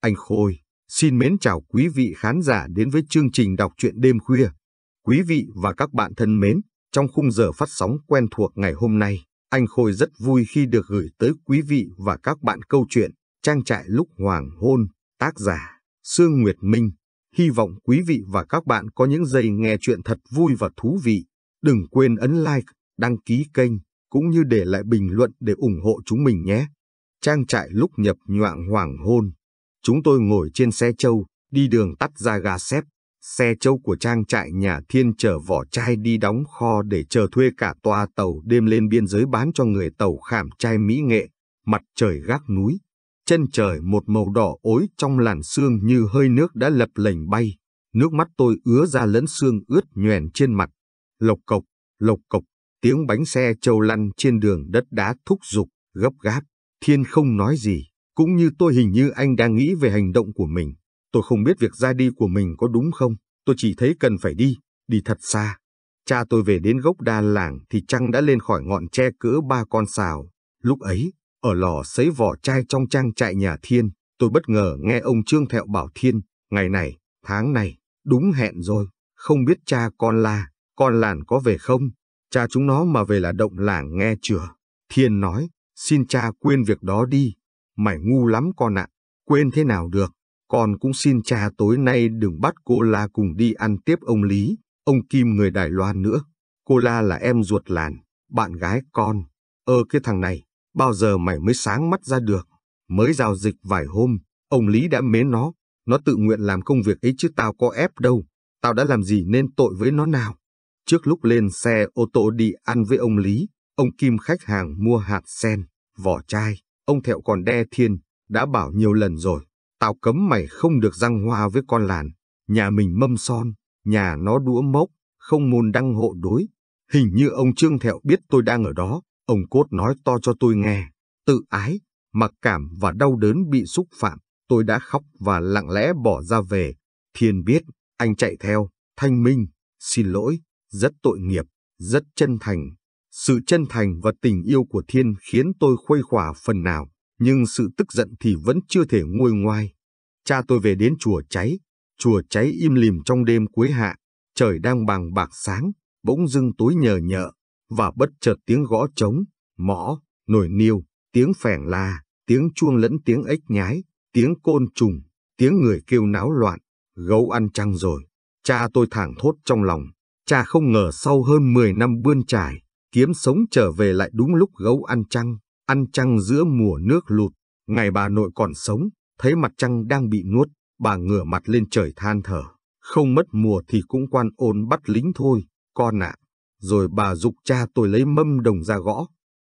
Anh Khôi, xin mến chào quý vị khán giả đến với chương trình đọc truyện đêm khuya. Quý vị và các bạn thân mến, trong khung giờ phát sóng quen thuộc ngày hôm nay, anh Khôi rất vui khi được gửi tới quý vị và các bạn câu chuyện Trang trại lúc hoàng hôn, tác giả Sương Nguyệt Minh. Hy vọng quý vị và các bạn có những giây nghe chuyện thật vui và thú vị. Đừng quên ấn like, đăng ký kênh, cũng như để lại bình luận để ủng hộ chúng mình nhé. Trang trại lúc nhập nhoạng hoàng hôn. Chúng tôi ngồi trên xe châu, đi đường tắt ra ga xếp. Xe châu của trang trại nhà thiên chở vỏ chai đi đóng kho để chờ thuê cả toa tàu đêm lên biên giới bán cho người tàu khảm chai mỹ nghệ. Mặt trời gác núi, chân trời một màu đỏ ối trong làn sương như hơi nước đã lập lành bay. Nước mắt tôi ứa ra lẫn sương ướt nhoèn trên mặt. Lộc cộc, lộc cộc, tiếng bánh xe trâu lăn trên đường đất đá thúc giục, gấp gáp. Thiên không nói gì, cũng như tôi hình như anh đang nghĩ về hành động của mình. Tôi không biết việc ra đi của mình có đúng không, tôi chỉ thấy cần phải đi, đi thật xa. Cha tôi về đến gốc đa làng thì trăng đã lên khỏi ngọn tre cỡ ba con xào. Lúc ấy, ở lò sấy vỏ chai trong trang trại nhà Thiên, tôi bất ngờ nghe ông Trương Thẹo bảo Thiên, ngày này, tháng này, đúng hẹn rồi, không biết cha con la, con làn có về không? Cha chúng nó mà về là động làng nghe chưa? Thiên nói, xin cha quên việc đó đi, mày ngu lắm con ạ, quên thế nào được, con cũng xin cha tối nay đừng bắt cô La cùng đi ăn tiếp ông Lý, ông Kim người Đài Loan nữa. Cô La là em ruột làn, bạn gái con. Ơ cái thằng này, bao giờ mày mới sáng mắt ra được? Mới giao dịch vài hôm, ông Lý đã mến nó, nó tự nguyện làm công việc ấy chứ tao có ép đâu. Tao đã làm gì nên tội với nó nào? Trước lúc lên xe ô tô đi ăn với ông Lý, ông Kim khách hàng mua hạt sen, vỏ chai, ông Thẹo còn đe thiên, đã bảo nhiều lần rồi, tao cấm mày không được răng hoa với con làn, nhà mình mâm son, nhà nó đũa mốc, không môn đăng hộ đối. Hình như ông Trương Thẹo biết tôi đang ở đó, ông Cốt nói to cho tôi nghe, tự ái, mặc cảm và đau đớn bị xúc phạm, tôi đã khóc và lặng lẽ bỏ ra về. Thiên biết, anh chạy theo, thanh minh, xin lỗi, rất tội nghiệp, rất chân thành. Sự chân thành và tình yêu của Thiên khiến tôi khuây khỏa phần nào, nhưng sự tức giận thì vẫn chưa thể nguôi ngoai. Cha tôi về đến chùa cháy, chùa cháy im lìm trong đêm cuối hạ, trời đang bằng bạc sáng, bỗng dưng tối nhờ nhợ, và bất chợt tiếng gõ trống, mõ, nồi niêu, tiếng phèn la, tiếng chuông lẫn tiếng ếch nhái, tiếng côn trùng, tiếng người kêu náo loạn, gấu ăn trăng rồi. Cha tôi thảng thốt trong lòng, cha không ngờ sau hơn 10 năm bươn trải, kiếm sống trở về lại đúng lúc gấu ăn trăng, ăn trăng giữa mùa nước lụt. Ngày bà nội còn sống, thấy mặt trăng đang bị nuốt, bà ngửa mặt lên trời than thở. Không mất mùa thì cũng quan ôn bắt lính thôi, con ạ. Rồi bà dục cha tôi lấy mâm đồng ra gõ.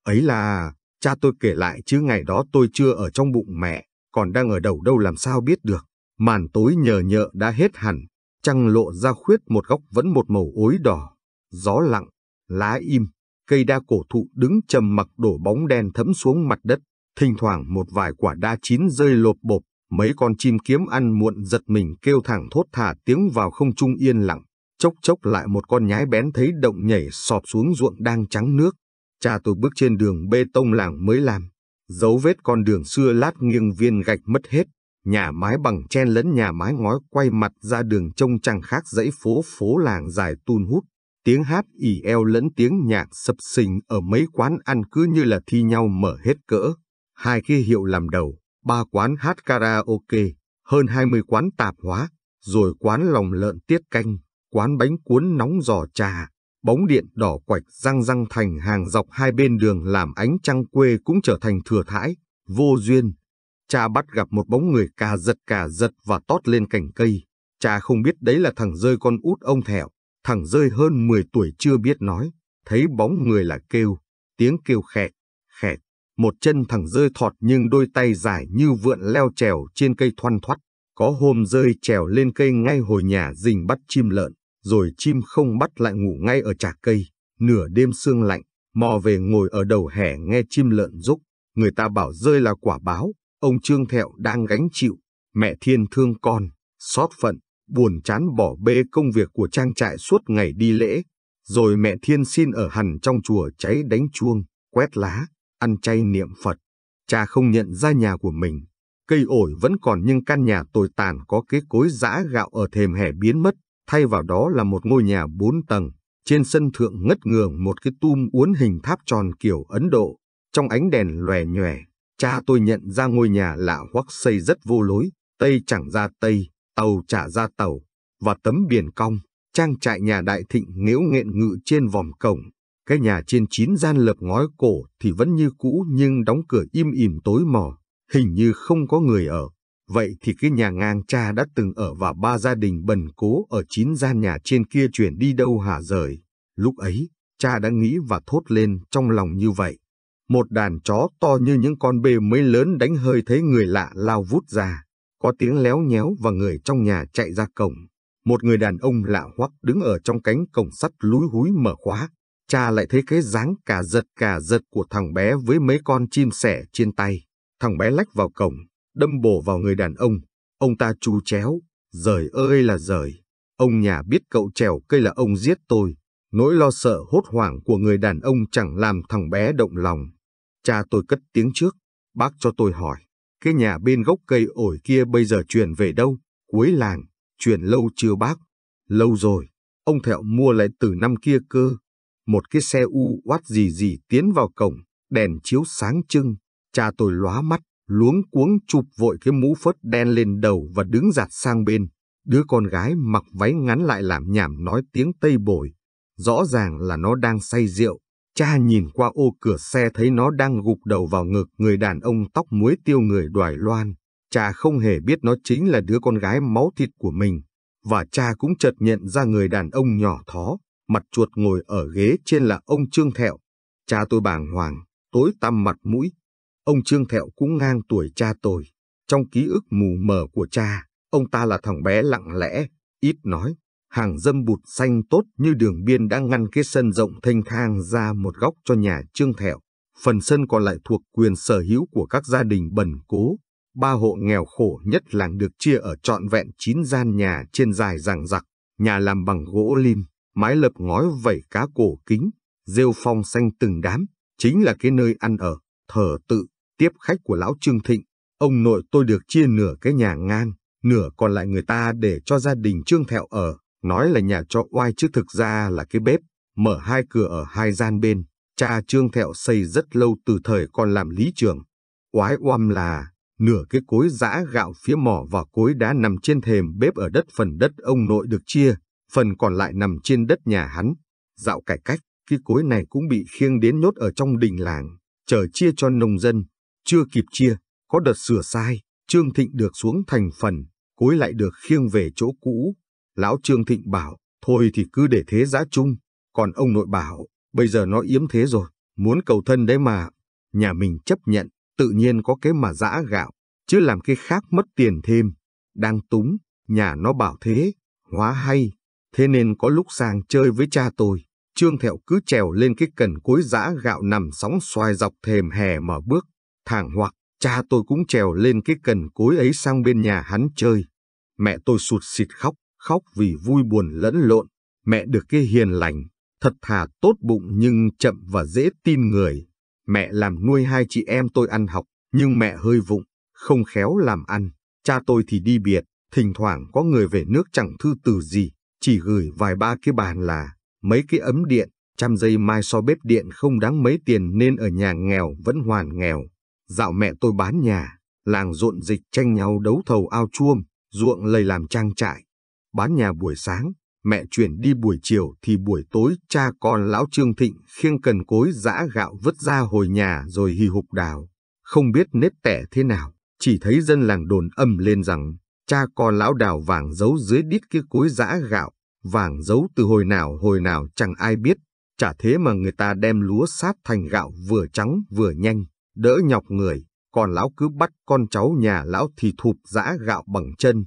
Ấy là, cha tôi kể lại chứ ngày đó tôi chưa ở trong bụng mẹ, còn đang ở đầu đâu làm sao biết được. Màn tối nhờ nhợ đã hết hẳn, trăng lộ ra khuyết một góc vẫn một màu ối đỏ. Gió lặng, lá im, cây đa cổ thụ đứng trầm mặc đổ bóng đen thấm xuống mặt đất, thỉnh thoảng một vài quả đa chín rơi lộp bộp, mấy con chim kiếm ăn muộn giật mình kêu thẳng thốt thả tiếng vào không trung yên lặng, chốc chốc lại một con nhái bén thấy động nhảy sọp xuống ruộng đang trắng nước. Cha tôi bước trên đường bê tông làng mới làm, dấu vết con đường xưa lát nghiêng viên gạch mất hết, nhà mái bằng chen lẫn nhà mái ngói quay mặt ra đường trông chẳng khác dãy phố phố làng dài tun hút tiếng hát ỉ eo lẫn tiếng nhạc sập sình ở mấy quán ăn cứ như là thi nhau mở hết cỡ. Hai cái hiệu làm đầu, ba quán hát karaoke, hơn 20 quán tạp hóa, rồi quán lòng lợn tiết canh, quán bánh cuốn nóng giò trà, bóng điện đỏ quạch răng răng thành hàng dọc hai bên đường làm ánh trăng quê cũng trở thành thừa thãi, vô duyên. Cha bắt gặp một bóng người cà giật cà giật và tót lên cành cây. Cha không biết đấy là thằng rơi con út ông thẹo Thằng rơi hơn 10 tuổi chưa biết nói, thấy bóng người là kêu, tiếng kêu khẹt, khẹt. Một chân thằng rơi thọt nhưng đôi tay dài như vượn leo trèo trên cây thoăn thoắt. Có hôm rơi trèo lên cây ngay hồi nhà rình bắt chim lợn, rồi chim không bắt lại ngủ ngay ở trà cây. Nửa đêm sương lạnh, mò về ngồi ở đầu hẻ nghe chim lợn rúc. Người ta bảo rơi là quả báo, ông Trương Thẹo đang gánh chịu. Mẹ thiên thương con, xót phận, buồn chán bỏ bê công việc của trang trại suốt ngày đi lễ, rồi mẹ thiên xin ở hẳn trong chùa cháy đánh chuông, quét lá, ăn chay niệm Phật. Cha không nhận ra nhà của mình, Cây ổi vẫn còn nhưng căn nhà tồi tàn có cái cối giã gạo ở thềm hè biến mất, thay vào đó là một ngôi nhà bốn tầng. Trên sân thượng ngất ngường một cái tum uốn hình tháp tròn kiểu Ấn Độ, trong ánh đèn lòe nhòe. Cha tôi nhận ra ngôi nhà lạ hoắc xây rất vô lối, Tây chẳng ra Tây, Tàu trả ra Tàu, và tấm biển cong, trang trại nhà đại thịnh nghễu nghện ngự trên vòm cổng. Cái nhà trên chín gian lợp ngói cổ thì vẫn như cũ nhưng đóng cửa im ỉm tối mò, hình như không có người ở. Vậy thì cái nhà ngang cha đã từng ở và ba gia đình bần cố ở chín gian nhà trên kia chuyển đi đâu hả rời. Lúc ấy, cha đã nghĩ và thốt lên trong lòng như vậy. Một đàn chó to như những con bê mới lớn đánh hơi thấy người lạ lao vút ra. Có tiếng léo nhéo và người trong nhà chạy ra cổng. Một người đàn ông lạ hoắc đứng ở trong cánh cổng sắt lúi húi mở khóa. Cha lại thấy cái dáng cả giật cả giật của thằng bé với mấy con chim sẻ trên tay. Thằng bé lách vào cổng, đâm bổ vào người đàn ông. Ông ta chú chéo, rời ơi là rời. Ông nhà biết cậu trèo cây là ông giết tôi. Nỗi lo sợ hốt hoảng của người đàn ông chẳng làm thằng bé động lòng. Cha tôi cất tiếng trước, bác cho tôi hỏi, cái nhà bên gốc cây ổi kia bây giờ chuyển về đâu? Cuối làng, chuyển lâu chưa bác? Lâu rồi, ông Thẹo mua lại từ năm kia cơ. Một cái xe u oát gì gì tiến vào cổng, đèn chiếu sáng trưng. Cha tôi lóa mắt, luống cuống chụp vội cái mũ phớt đen lên đầu và đứng giặt sang bên. Đứa con gái mặc váy ngắn lại làm nhảm nói tiếng Tây bồi. Rõ ràng là nó đang say rượu. Cha nhìn qua ô cửa xe thấy nó đang gục đầu vào ngực người đàn ông tóc muối tiêu người đoài loan. Cha không hề biết nó chính là đứa con gái máu thịt của mình. Và cha cũng chợt nhận ra người đàn ông nhỏ thó, mặt chuột ngồi ở ghế trên là ông Trương Thẹo. Cha tôi bàng hoàng, tối tăm mặt mũi. Ông Trương Thẹo cũng ngang tuổi cha tôi. Trong ký ức mù mờ của cha, ông ta là thằng bé lặng lẽ, ít nói, hàng dâm bụt xanh tốt như đường biên đã ngăn cái sân rộng thanh thang ra một góc cho nhà Trương Thẹo. Phần sân còn lại thuộc quyền sở hữu của các gia đình bần cố. Ba hộ nghèo khổ nhất làng được chia ở trọn vẹn chín gian nhà trên dài ràng rặc, nhà làm bằng gỗ lim, mái lập ngói vẩy cá cổ kính, rêu phong xanh từng đám, chính là cái nơi ăn ở, thờ tự, tiếp khách của lão Trương Thịnh. Ông nội tôi được chia nửa cái nhà ngang, nửa còn lại người ta để cho gia đình Trương Thẹo ở nói là nhà cho oai chứ thực ra là cái bếp, mở hai cửa ở hai gian bên. Cha Trương Thẹo xây rất lâu từ thời còn làm lý trường. Oái oăm là nửa cái cối giã gạo phía mỏ và cối đá nằm trên thềm bếp ở đất phần đất ông nội được chia, phần còn lại nằm trên đất nhà hắn. Dạo cải cách, cái cối này cũng bị khiêng đến nhốt ở trong đình làng, chờ chia cho nông dân. Chưa kịp chia, có đợt sửa sai, Trương Thịnh được xuống thành phần, cối lại được khiêng về chỗ cũ, Lão Trương Thịnh bảo, thôi thì cứ để thế giá chung. Còn ông nội bảo, bây giờ nó yếm thế rồi, muốn cầu thân đấy mà. Nhà mình chấp nhận, tự nhiên có cái mà giã gạo, chứ làm cái khác mất tiền thêm. Đang túng, nhà nó bảo thế, hóa hay. Thế nên có lúc sang chơi với cha tôi, Trương Thẹo cứ trèo lên cái cần cối giã gạo nằm sóng xoài dọc thềm hè mở bước. Thẳng hoặc, cha tôi cũng trèo lên cái cần cối ấy sang bên nhà hắn chơi. Mẹ tôi sụt xịt khóc, khóc vì vui buồn lẫn lộn, mẹ được cái hiền lành, thật thà tốt bụng nhưng chậm và dễ tin người. Mẹ làm nuôi hai chị em tôi ăn học, nhưng mẹ hơi vụng, không khéo làm ăn. Cha tôi thì đi biệt, thỉnh thoảng có người về nước chẳng thư từ gì, chỉ gửi vài ba cái bàn là mấy cái ấm điện, trăm dây mai so bếp điện không đáng mấy tiền nên ở nhà nghèo vẫn hoàn nghèo. Dạo mẹ tôi bán nhà, làng rộn dịch tranh nhau đấu thầu ao chuông, ruộng lầy làm trang trại bán nhà buổi sáng, mẹ chuyển đi buổi chiều thì buổi tối cha con lão Trương Thịnh khiêng cần cối giã gạo vứt ra hồi nhà rồi hì hục đào. Không biết nếp tẻ thế nào, chỉ thấy dân làng đồn âm lên rằng cha con lão đào vàng giấu dưới đít cái cối giã gạo, vàng giấu từ hồi nào hồi nào chẳng ai biết. Chả thế mà người ta đem lúa sát thành gạo vừa trắng vừa nhanh, đỡ nhọc người, còn lão cứ bắt con cháu nhà lão thì thụp giã gạo bằng chân,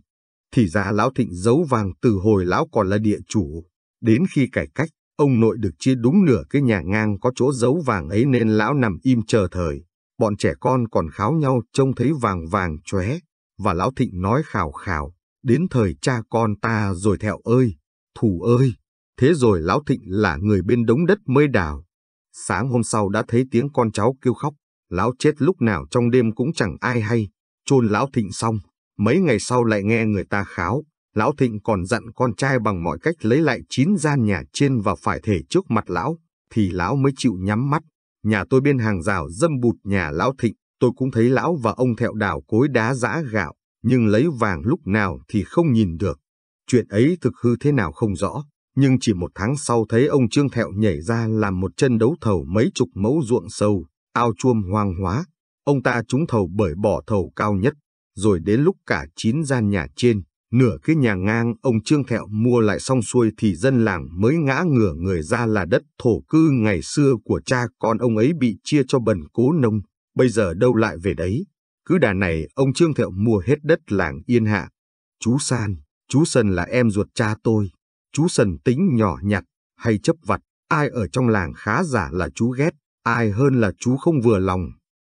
thì ra lão Thịnh giấu vàng từ hồi lão còn là địa chủ. Đến khi cải cách, ông nội được chia đúng nửa cái nhà ngang có chỗ giấu vàng ấy nên lão nằm im chờ thời. Bọn trẻ con còn kháo nhau trông thấy vàng vàng chóe và lão Thịnh nói khào khào, đến thời cha con ta rồi thẹo ơi, thủ ơi. Thế rồi lão Thịnh là người bên đống đất mới đào. Sáng hôm sau đã thấy tiếng con cháu kêu khóc, lão chết lúc nào trong đêm cũng chẳng ai hay. chôn Lão Thịnh xong, mấy ngày sau lại nghe người ta kháo, Lão Thịnh còn dặn con trai bằng mọi cách lấy lại chín gian nhà trên và phải thể trước mặt Lão, thì Lão mới chịu nhắm mắt. Nhà tôi bên hàng rào dâm bụt nhà Lão Thịnh, tôi cũng thấy Lão và ông thẹo đào cối đá giã gạo, nhưng lấy vàng lúc nào thì không nhìn được. Chuyện ấy thực hư thế nào không rõ, nhưng chỉ một tháng sau thấy ông Trương Thẹo nhảy ra làm một chân đấu thầu mấy chục mẫu ruộng sâu, ao chuông hoang hóa. Ông ta trúng thầu bởi bỏ thầu cao nhất, rồi đến lúc cả chín gian nhà trên, nửa cái nhà ngang ông Trương Thẹo mua lại xong xuôi thì dân làng mới ngã ngửa người ra là đất thổ cư ngày xưa của cha con ông ấy bị chia cho bần cố nông, bây giờ đâu lại về đấy. Cứ đà này ông Trương Thẹo mua hết đất làng Yên Hạ. Chú San, chú Sần là em ruột cha tôi. Chú Sần tính nhỏ nhặt, hay chấp vặt, ai ở trong làng khá giả là chú ghét, ai hơn là chú không vừa lòng.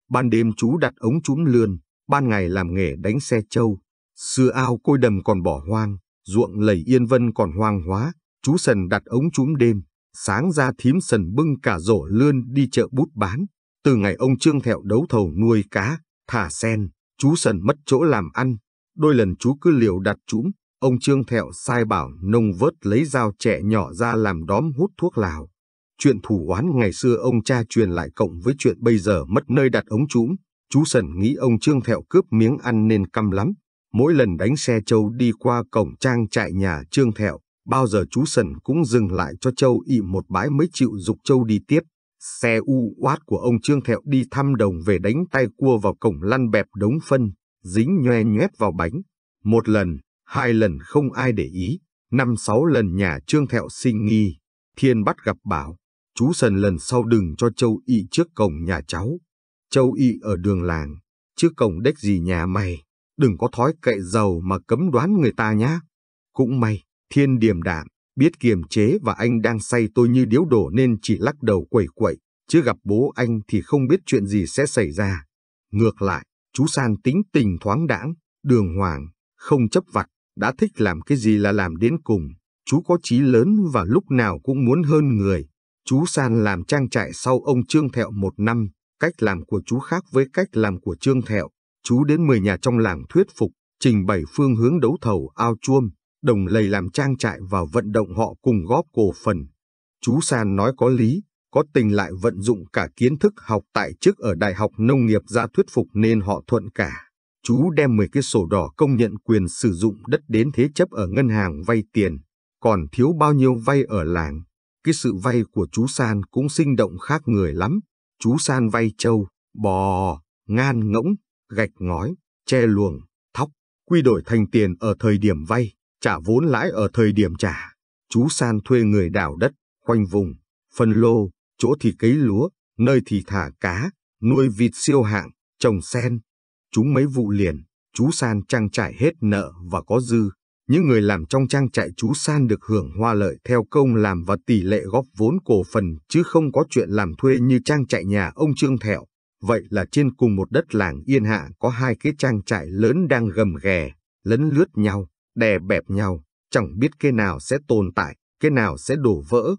Ban đêm chú đặt ống trúm lươn, ban ngày làm nghề đánh xe trâu. Xưa ao côi đầm còn bỏ hoang, ruộng lầy yên vân còn hoang hóa, chú Sần đặt ống trúm đêm, sáng ra thím Sần bưng cả rổ lươn đi chợ bút bán. Từ ngày ông Trương Thẹo đấu thầu nuôi cá, thả sen, chú Sần mất chỗ làm ăn. Đôi lần chú cứ liều đặt trúm, ông Trương Thẹo sai bảo nông vớt lấy dao trẻ nhỏ ra làm đóm hút thuốc lào. Chuyện thủ oán ngày xưa ông cha truyền lại cộng với chuyện bây giờ mất nơi đặt ống trúm, chú Sần nghĩ ông Trương Thẹo cướp miếng ăn nên căm lắm. Mỗi lần đánh xe Châu đi qua cổng trang trại nhà Trương Thẹo, bao giờ chú Sần cũng dừng lại cho Châu ị một bãi mới chịu dục Châu đi tiếp. Xe u oát của ông Trương Thẹo đi thăm đồng về đánh tay cua vào cổng lăn bẹp đống phân, dính nhoe nhoét vào bánh. Một lần, hai lần không ai để ý, năm sáu lần nhà Trương Thẹo sinh nghi. Thiên bắt gặp bảo, chú Sần lần sau đừng cho Châu ị trước cổng nhà cháu. Châu y ở đường làng, chứ cổng đếch gì nhà mày, đừng có thói cậy giàu mà cấm đoán người ta nhá. Cũng may, Thiên điềm đạm, biết kiềm chế và anh đang say tôi như điếu đổ nên chỉ lắc đầu quẩy quẩy chứ gặp bố anh thì không biết chuyện gì sẽ xảy ra. Ngược lại, chú San tính tình thoáng đãng, đường hoàng, không chấp vặt, đã thích làm cái gì là làm đến cùng. Chú có chí lớn và lúc nào cũng muốn hơn người. Chú San làm trang trại sau ông Trương Thẹo một năm, cách làm của chú khác với cách làm của Trương Thẹo. Chú đến 10 nhà trong làng thuyết phục, trình bày phương hướng đấu thầu ao chuông, đồng lầy làm trang trại và vận động họ cùng góp cổ phần. Chú San nói có lý, có tình lại vận dụng cả kiến thức học tại chức ở Đại học Nông nghiệp ra thuyết phục nên họ thuận cả. Chú đem 10 cái sổ đỏ công nhận quyền sử dụng đất đến thế chấp ở ngân hàng vay tiền, còn thiếu bao nhiêu vay ở làng. Cái sự vay của chú San cũng sinh động khác người lắm. Chú San vay trâu, bò, ngan ngỗng, gạch ngói, che luồng, thóc, quy đổi thành tiền ở thời điểm vay, trả vốn lãi ở thời điểm trả. Chú San thuê người đào đất, khoanh vùng, phân lô, chỗ thì cấy lúa, nơi thì thả cá, nuôi vịt siêu hạng, trồng sen. Chúng mấy vụ liền, chú San trang trải hết nợ và có dư. Những người làm trong trang trại chú San được hưởng hoa lợi theo công làm và tỷ lệ góp vốn cổ phần chứ không có chuyện làm thuê như trang trại nhà ông Trương Thẹo. Vậy là trên cùng một đất làng Yên Hạ có hai cái trang trại lớn đang gầm ghè, lấn lướt nhau, đè bẹp nhau, chẳng biết cái nào sẽ tồn tại, cái nào sẽ đổ vỡ.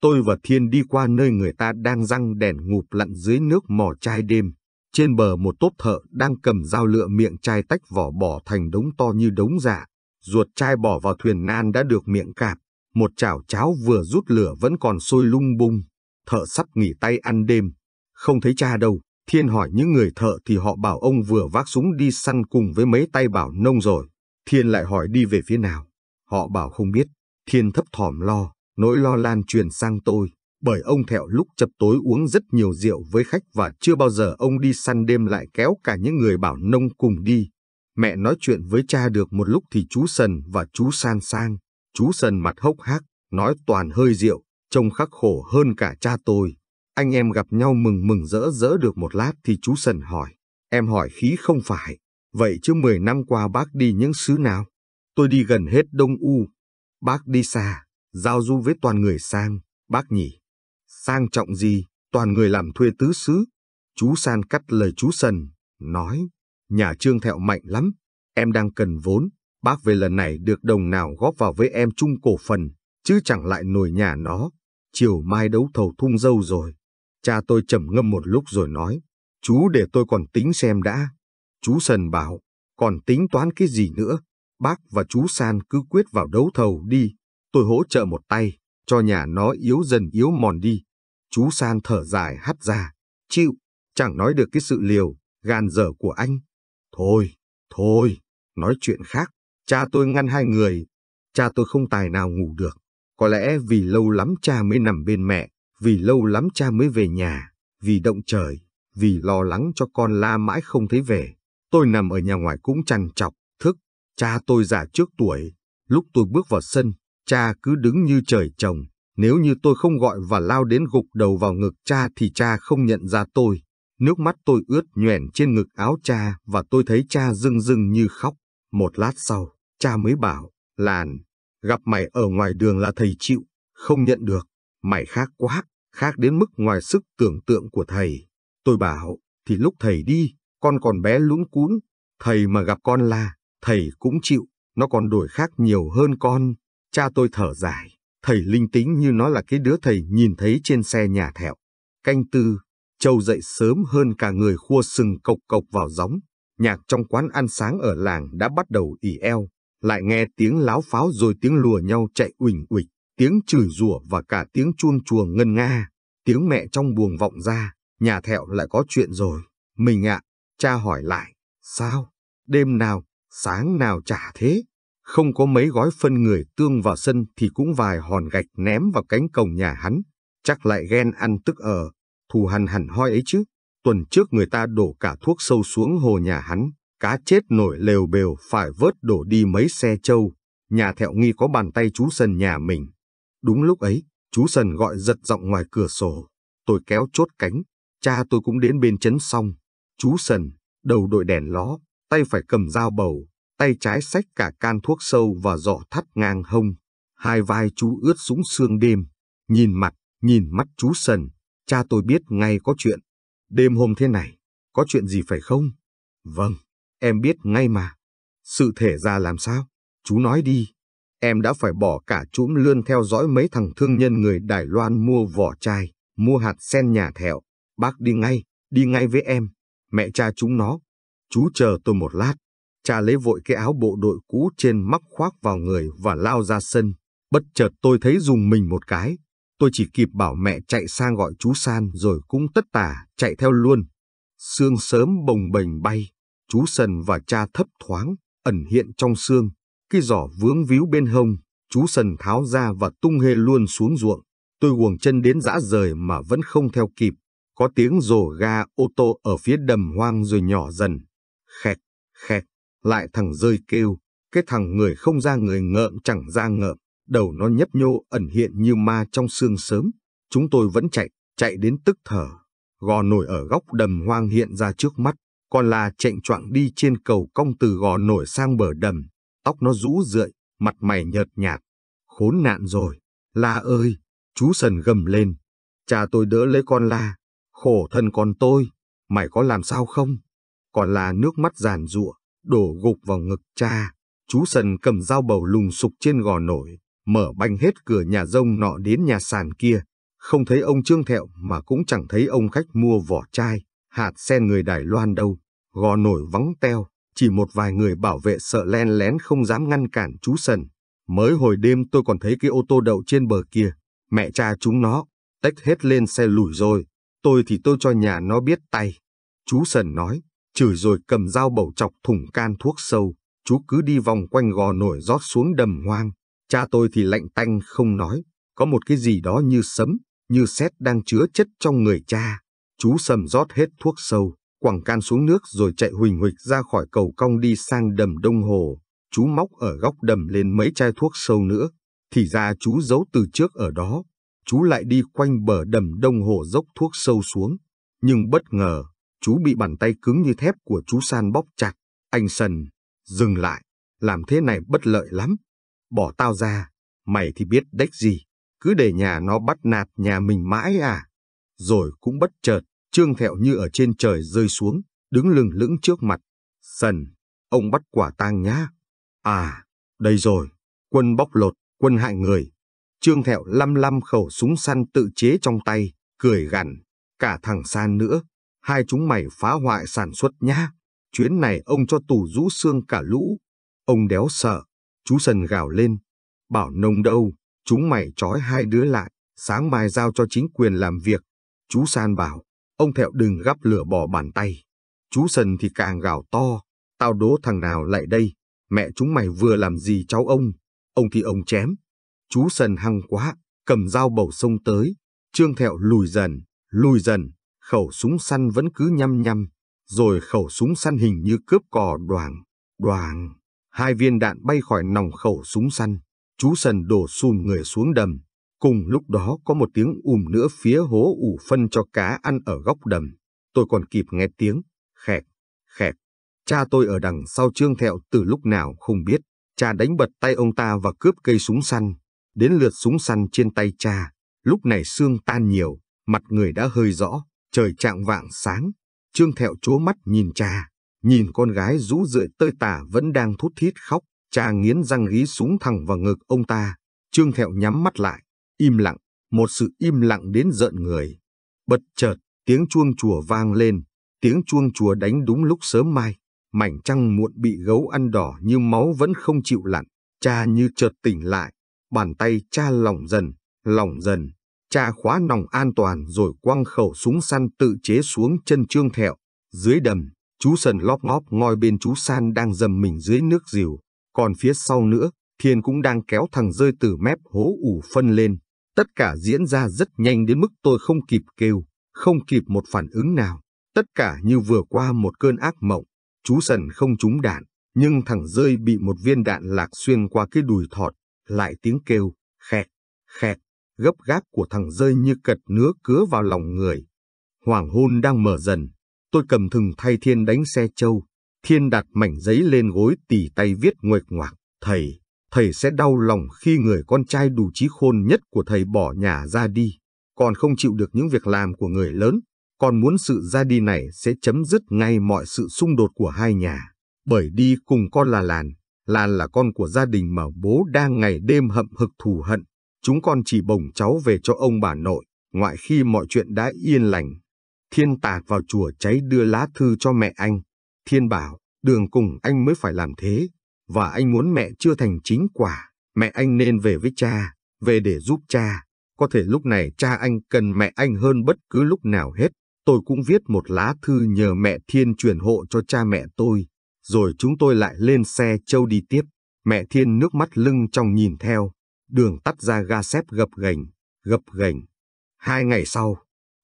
Tôi và Thiên đi qua nơi người ta đang răng đèn ngụp lặn dưới nước mò chai đêm. Trên bờ một tốp thợ đang cầm dao lựa miệng chai tách vỏ bỏ thành đống to như đống dạ. Ruột chai bỏ vào thuyền nan đã được miệng cạp. Một chảo cháo vừa rút lửa vẫn còn sôi lung bung. Thợ sắp nghỉ tay ăn đêm. Không thấy cha đâu. Thiên hỏi những người thợ thì họ bảo ông vừa vác súng đi săn cùng với mấy tay bảo nông rồi. Thiên lại hỏi đi về phía nào. Họ bảo không biết. Thiên thấp thỏm lo, nỗi lo lan truyền sang tôi. Bởi ông Thẹo lúc chập tối uống rất nhiều rượu với khách và chưa bao giờ ông đi săn đêm lại kéo cả những người bảo nông cùng đi. Mẹ nói chuyện với cha được một lúc thì chú Sần và chú San sang. Chú Sần mặt hốc hác, nói toàn hơi rượu, trông khắc khổ hơn cả cha tôi. Anh em gặp nhau mừng mừng rỡ rỡ được một lát thì chú Sần hỏi. Em hỏi khí không phải. Vậy chứ 10 năm qua bác đi những xứ nào? Tôi đi gần hết Đông U. Bác đi xa, giao du với toàn người sang, bác nhỉ. Sang trọng gì, toàn người làm thuê tứ xứ. Chú San cắt lời chú Sần, nói, nhà trương thẹo mạnh lắm, em đang cần vốn, bác về lần này được đồng nào góp vào với em chung cổ phần, chứ chẳng lại nổi nhà nó. Chiều mai đấu thầu thung dâu rồi. Cha tôi trầm ngâm một lúc rồi nói, chú để tôi còn tính xem đã. Chú Sần bảo, còn tính toán cái gì nữa? Bác và chú San cứ quyết vào đấu thầu đi, tôi hỗ trợ một tay, cho nhà nó yếu dần yếu mòn đi. Chú San thở dài hắt ra, chịu, chẳng nói được cái sự liều, gan dở của anh. Thôi, thôi, nói chuyện khác, cha tôi ngăn hai người, cha tôi không tài nào ngủ được. Có lẽ vì lâu lắm cha mới nằm bên mẹ, vì lâu lắm cha mới về nhà, vì động trời, vì lo lắng cho con la mãi không thấy về. Tôi nằm ở nhà ngoài cũng chăn chọc, thức, cha tôi già trước tuổi. Lúc tôi bước vào sân, cha cứ đứng như trời trồng. Nếu như tôi không gọi và lao đến gục đầu vào ngực cha thì cha không nhận ra tôi. Nước mắt tôi ướt nhoẻn trên ngực áo cha và tôi thấy cha rưng rưng như khóc. Một lát sau, cha mới bảo, Làn, gặp mày ở ngoài đường là thầy chịu, không nhận được. Mày khác quá, khác đến mức ngoài sức tưởng tượng của thầy. Tôi bảo, thì lúc thầy đi, con còn bé lũng cún, thầy mà gặp con la, thầy cũng chịu, nó còn đổi khác nhiều hơn con. Cha tôi thở dài, thầy linh tính như nó là cái đứa thầy nhìn thấy trên xe nhà thẹo. Canh tư, Châu dậy sớm hơn cả người khua sừng cộc cộc vào gióng. Nhạc trong quán ăn sáng ở làng đã bắt đầu ỉ eo, lại nghe tiếng láo pháo rồi tiếng lùa nhau chạy uỳnh uịch, tiếng chửi rủa và cả tiếng chuông chuồng ngân nga. Tiếng mẹ trong buồng vọng ra, nhà thẹo lại có chuyện rồi. Mình ạ, cha hỏi lại, sao? Đêm nào, sáng nào chả thế? Không có mấy gói phân người tương vào sân thì cũng vài hòn gạch ném vào cánh cổng nhà hắn. Chắc lại ghen ăn tức ở, thù hằn hẳn hoi ấy chứ. Tuần trước người ta đổ cả thuốc sâu xuống hồ nhà hắn, cá chết nổi lều bều phải vớt đổ đi mấy xe trâu. Nhà thẹo nghi có bàn tay chú sần nhà mình. Đúng lúc ấy, chú sần gọi giật giọng ngoài cửa sổ. Tôi kéo chốt cánh, cha tôi cũng đến bên chấn xong. Chú sần, đầu đội đèn ló, tay phải cầm dao bầu, tay trái xách cả can thuốc sâu và giỏ thắt ngang hông. Hai vai chú ướt sũng sương đêm. Nhìn mặt, nhìn mắt chú sần, cha tôi biết ngay có chuyện. Đêm hôm thế này, có chuyện gì phải không? Vâng, em biết ngay mà. Sự thể ra làm sao? Chú nói đi. Em đã phải bỏ cả chúm lươn theo dõi mấy thằng thương nhân người Đài Loan mua vỏ chai, mua hạt sen nhà thẹo. Bác đi ngay, đi ngay với em. Mẹ cha chúng nó. Chú chờ tôi một lát. Cha lấy vội cái áo bộ đội cũ trên mắc khoác vào người và lao ra sân. Bất chợt tôi thấy dùng mình một cái. Tôi chỉ kịp bảo mẹ chạy sang gọi chú San rồi cũng tất tả chạy theo luôn. Sương sớm bồng bềnh bay, chú Sần và cha thấp thoáng, ẩn hiện trong sương. Cái giỏ vướng víu bên hông, chú Sần tháo ra và tung hê luôn xuống ruộng. Tôi guồng chân đến dã rời mà vẫn không theo kịp. Có tiếng rồ ga ô tô ở phía đầm hoang rồi nhỏ dần. Khẹt, khẹt, lại thằng rơi kêu. Cái thằng người không ra người ngợm chẳng ra ngợm. Đầu nó nhấp nhô ẩn hiện như ma trong sương sớm. Chúng tôi vẫn chạy, chạy đến tức thở. Gò nổi ở góc đầm hoang hiện ra trước mắt. Còn là chạy choạng đi trên cầu cong từ gò nổi sang bờ đầm. Tóc nó rũ rượi, mặt mày nhợt nhạt. Khốn nạn rồi. La ơi, chú sần gầm lên. Cha tôi đỡ lấy con la, Khổ thân con tôi, mày có làm sao không? Còn là nước mắt giàn giụa, đổ gục vào ngực cha. Chú Sần cầm dao bầu lùng sục trên gò nổi, mở banh hết cửa nhà rông nọ đến nhà sàn kia. Không thấy ông Trương Thẹo mà cũng chẳng thấy ông khách mua vỏ chai, hạt sen người Đài Loan đâu. Gò nổi vắng teo, chỉ một vài người bảo vệ sợ len lén không dám ngăn cản chú Sần. Mới hồi đêm tôi còn thấy cái ô tô đậu trên bờ kia, mẹ cha chúng nó, tách hết lên xe lùi rồi. Tôi thì tôi cho nhà nó biết tay. Chú Sần nói, chửi rồi cầm dao bầu chọc thủng can thuốc sâu. Chú cứ đi vòng quanh gò nổi rót xuống đầm hoang. Cha tôi thì lạnh tanh không nói. Có một cái gì đó như sấm, như sét đang chứa chất trong người cha. Chú sầm rót hết thuốc sâu, quẳng can xuống nước rồi chạy huỳnh huỳnh ra khỏi cầu cong đi sang đầm đông hồ. Chú móc ở góc đầm lên mấy chai thuốc sâu nữa. Thì ra chú giấu từ trước ở đó, chú lại đi quanh bờ đầm đông hồ dốc thuốc sâu xuống. Nhưng bất ngờ, chú bị bàn tay cứng như thép của chú San bóp chặt. Anh Sần, dừng lại, làm thế này bất lợi lắm. Bỏ tao ra, mày thì biết đếch gì, cứ để nhà nó bắt nạt nhà mình mãi à. Rồi cũng bất chợt, trương thẹo như ở trên trời rơi xuống, đứng lừng lững trước mặt. Sần, ông bắt quả tang nhá. À, đây rồi, quân bóc lột, quân hại người, Trương Thẹo lăm lăm khẩu súng săn tự chế trong tay, cười gằn, cả thằng San nữa, hai chúng mày phá hoại sản xuất nhá. chuyến này ông cho tù rũ xương cả lũ. Ông đéo sợ, chú Sần gào lên, bảo nông đâu, chúng mày trói hai đứa lại, sáng mai giao cho chính quyền làm việc. Chú San bảo, ông Thẹo đừng gắp lửa bỏ bàn tay. Chú Sần thì càng gào to, tao đố thằng nào lại đây, mẹ chúng mày vừa làm gì cháu ông, ông thì ông chém. Chú Sần hăng quá, cầm dao bầu sông tới, Trương Thẹo lùi dần, lùi dần, khẩu súng săn vẫn cứ nhăm nhăm, rồi khẩu súng săn hình như cướp cò đoàng, đoàng. Hai viên đạn bay khỏi nòng khẩu súng săn, chú Sần đổ sùm người xuống đầm. Cùng lúc đó có một tiếng ùm nữa phía hố ủ phân cho cá ăn ở góc đầm. Tôi còn kịp nghe tiếng, khẹt, khẹt. Cha tôi ở đằng sau trương thẹo từ lúc nào không biết. Cha đánh bật tay ông ta và cướp cây súng săn. Đến lượt súng săn trên tay cha, lúc này xương tan nhiều, mặt người đã hơi rõ, trời trạng vạng sáng. Trương thẹo chố mắt nhìn cha, nhìn con gái rũ rượi tơi tả vẫn đang thút thít khóc. Cha nghiến răng gí súng thẳng vào ngực ông ta. Trương thẹo nhắm mắt lại, im lặng, một sự im lặng đến giận người. Bật chợt, tiếng chuông chùa vang lên, tiếng chuông chùa đánh đúng lúc sớm mai. Mảnh trăng muộn bị gấu ăn đỏ như máu vẫn không chịu lặn. Cha như chợt tỉnh lại, bàn tay cha lỏng dần, lỏng dần. Cha khóa nòng an toàn rồi quăng khẩu súng săn tự chế xuống chân trương thẹo. Dưới đầm, chú Sần lóp ngóp ngoi bên chú San đang dầm mình dưới nước dìu. Còn phía sau nữa, Thiên cũng đang kéo thằng rơi từ mép hố ủ phân lên. Tất cả diễn ra rất nhanh đến mức tôi không kịp kêu, không kịp một phản ứng nào. Tất cả như vừa qua một cơn ác mộng. Chú Sần không trúng đạn, nhưng thằng rơi bị một viên đạn lạc xuyên qua cái đùi thọt, lại tiếng kêu, khẹt, khẹt, gấp gáp của thằng rơi như cật nứa cứa vào lòng người. Hoàng hôn đang mở dần, tôi cầm thừng thay Thiên đánh xe châu. Thiên đặt mảnh giấy lên gối tỉ tay viết nguệch ngoạc, thầy, thầy sẽ đau lòng khi người con trai đủ trí khôn nhất của thầy bỏ nhà ra đi, còn không chịu được những việc làm của người lớn, còn muốn sự ra đi này sẽ chấm dứt ngay mọi sự xung đột của hai nhà, bởi đi cùng con là Làn, Làn là con của gia đình mà bố đang ngày đêm hậm hực thù hận, chúng con chỉ bồng cháu về cho ông bà nội, ngoại khi mọi chuyện đã yên lành. Thiên tạc vào chùa cháy đưa lá thư cho mẹ anh, Thiên bảo, đường cùng anh mới phải làm thế, và anh muốn mẹ chưa thành chính quả, mẹ anh nên về với cha, về để giúp cha. Có thể lúc này cha anh cần mẹ anh hơn bất cứ lúc nào hết. Tôi cũng viết một lá thư nhờ mẹ Thiên truyền hộ cho cha mẹ tôi, rồi chúng tôi lại lên xe châu đi tiếp. Mẹ Thiên nước mắt lưng trong nhìn theo, đường tắt ra ga xếp gập gành, gập gành. Hai ngày sau,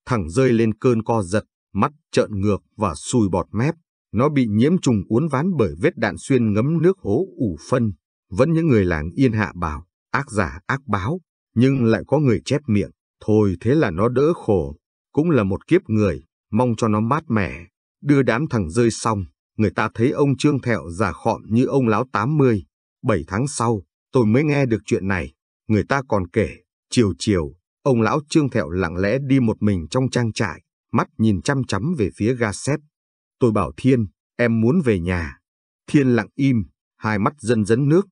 thẳng rơi lên cơn co giật, mắt trợn ngược và sùi bọt mép. Nó bị nhiễm trùng uốn ván bởi vết đạn xuyên ngấm nước hố ủ phân. Vẫn những người làng yên hạ bảo, ác giả ác báo, nhưng lại có người chép miệng. Thôi thế là nó đỡ khổ, cũng là một kiếp người, mong cho nó mát mẻ. Đưa đám thằng rơi xong, người ta thấy ông Trương Thẹo già khọm như ông láo 80. Bảy tháng sau, tôi mới nghe được chuyện này. Người ta còn kể, chiều chiều, ông lão Trương Thẹo lặng lẽ đi một mình trong trang trại, mắt nhìn chăm chăm về phía ga xếp. Tôi bảo Thiên, em muốn về nhà. Thiên lặng im, hai mắt dần dấn nước.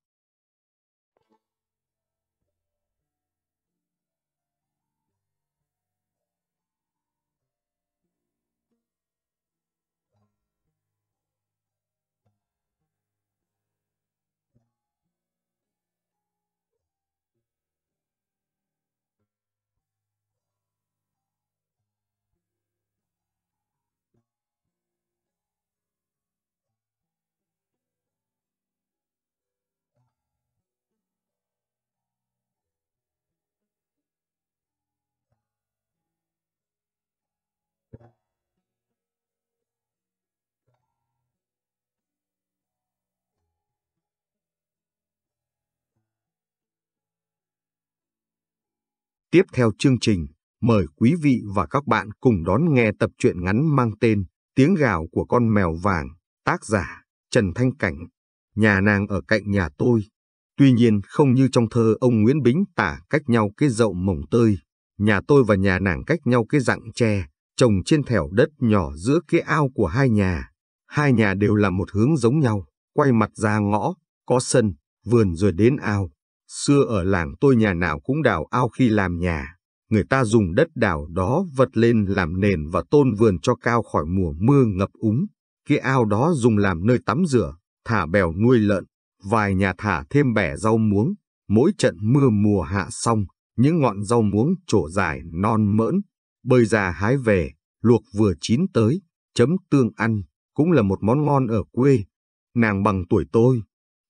Tiếp theo chương trình, mời quý vị và các bạn cùng đón nghe tập truyện ngắn mang tên Tiếng gào của con mèo vàng, tác giả Trần Thanh Cảnh. Nhà nàng ở cạnh nhà tôi. Tuy nhiên không như trong thơ ông Nguyễn Bính tả cách nhau cái dậu mồng tơi. Nhà tôi và nhà nàng cách nhau cái dặng tre, trồng trên thẻo đất nhỏ giữa cái ao của hai nhà. Hai nhà đều là một hướng giống nhau, quay mặt ra ngõ, có sân, vườn rồi đến ao. Xưa ở làng tôi nhà nào cũng đào ao khi làm nhà. Người ta dùng đất đào đó vật lên làm nền và tôn vườn cho cao khỏi mùa mưa ngập úng. Cái ao đó dùng làm nơi tắm rửa, thả bèo nuôi lợn, vài nhà thả thêm bẻ rau muống. Mỗi trận mưa mùa hạ xong, những ngọn rau muống trổ dài non mỡn, bơi ra hái về, luộc vừa chín tới, chấm tương ăn, cũng là một món ngon ở quê. Nàng bằng tuổi tôi,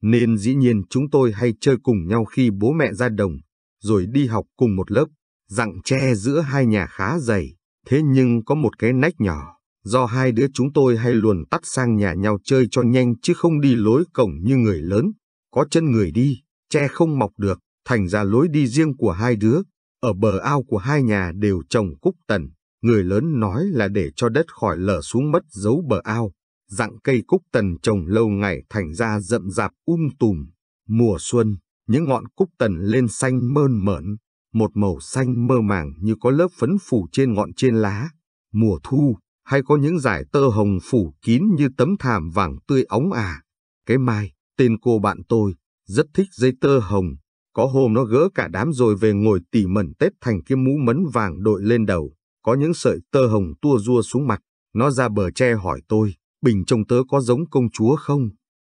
nên dĩ nhiên chúng tôi hay chơi cùng nhau khi bố mẹ ra đồng, rồi đi học cùng một lớp, dặng tre giữa hai nhà khá dày, thế nhưng có một cái nách nhỏ, do hai đứa chúng tôi hay luồn tắt sang nhà nhau chơi cho nhanh chứ không đi lối cổng như người lớn, có chân người đi, tre không mọc được, thành ra lối đi riêng của hai đứa, ở bờ ao của hai nhà đều trồng cúc tần, người lớn nói là để cho đất khỏi lở xuống mất dấu bờ ao, dạng cây cúc tần trồng lâu ngày thành ra rậm rạp um tùm. Mùa xuân, những ngọn cúc tần lên xanh mơn mởn, một màu xanh mơ màng như có lớp phấn phủ trên ngọn trên lá. Mùa thu, hay có những dải tơ hồng phủ kín như tấm thảm vàng tươi óng ả. Cái mai, tên cô bạn tôi, rất thích dây tơ hồng. Có hôm nó gỡ cả đám rồi về ngồi tỉ mẩn tết thành cái mũ mấn vàng đội lên đầu. Có những sợi tơ hồng tua rua xuống mặt. Nó ra bờ tre hỏi tôi, Bình trông tớ có giống công chúa không?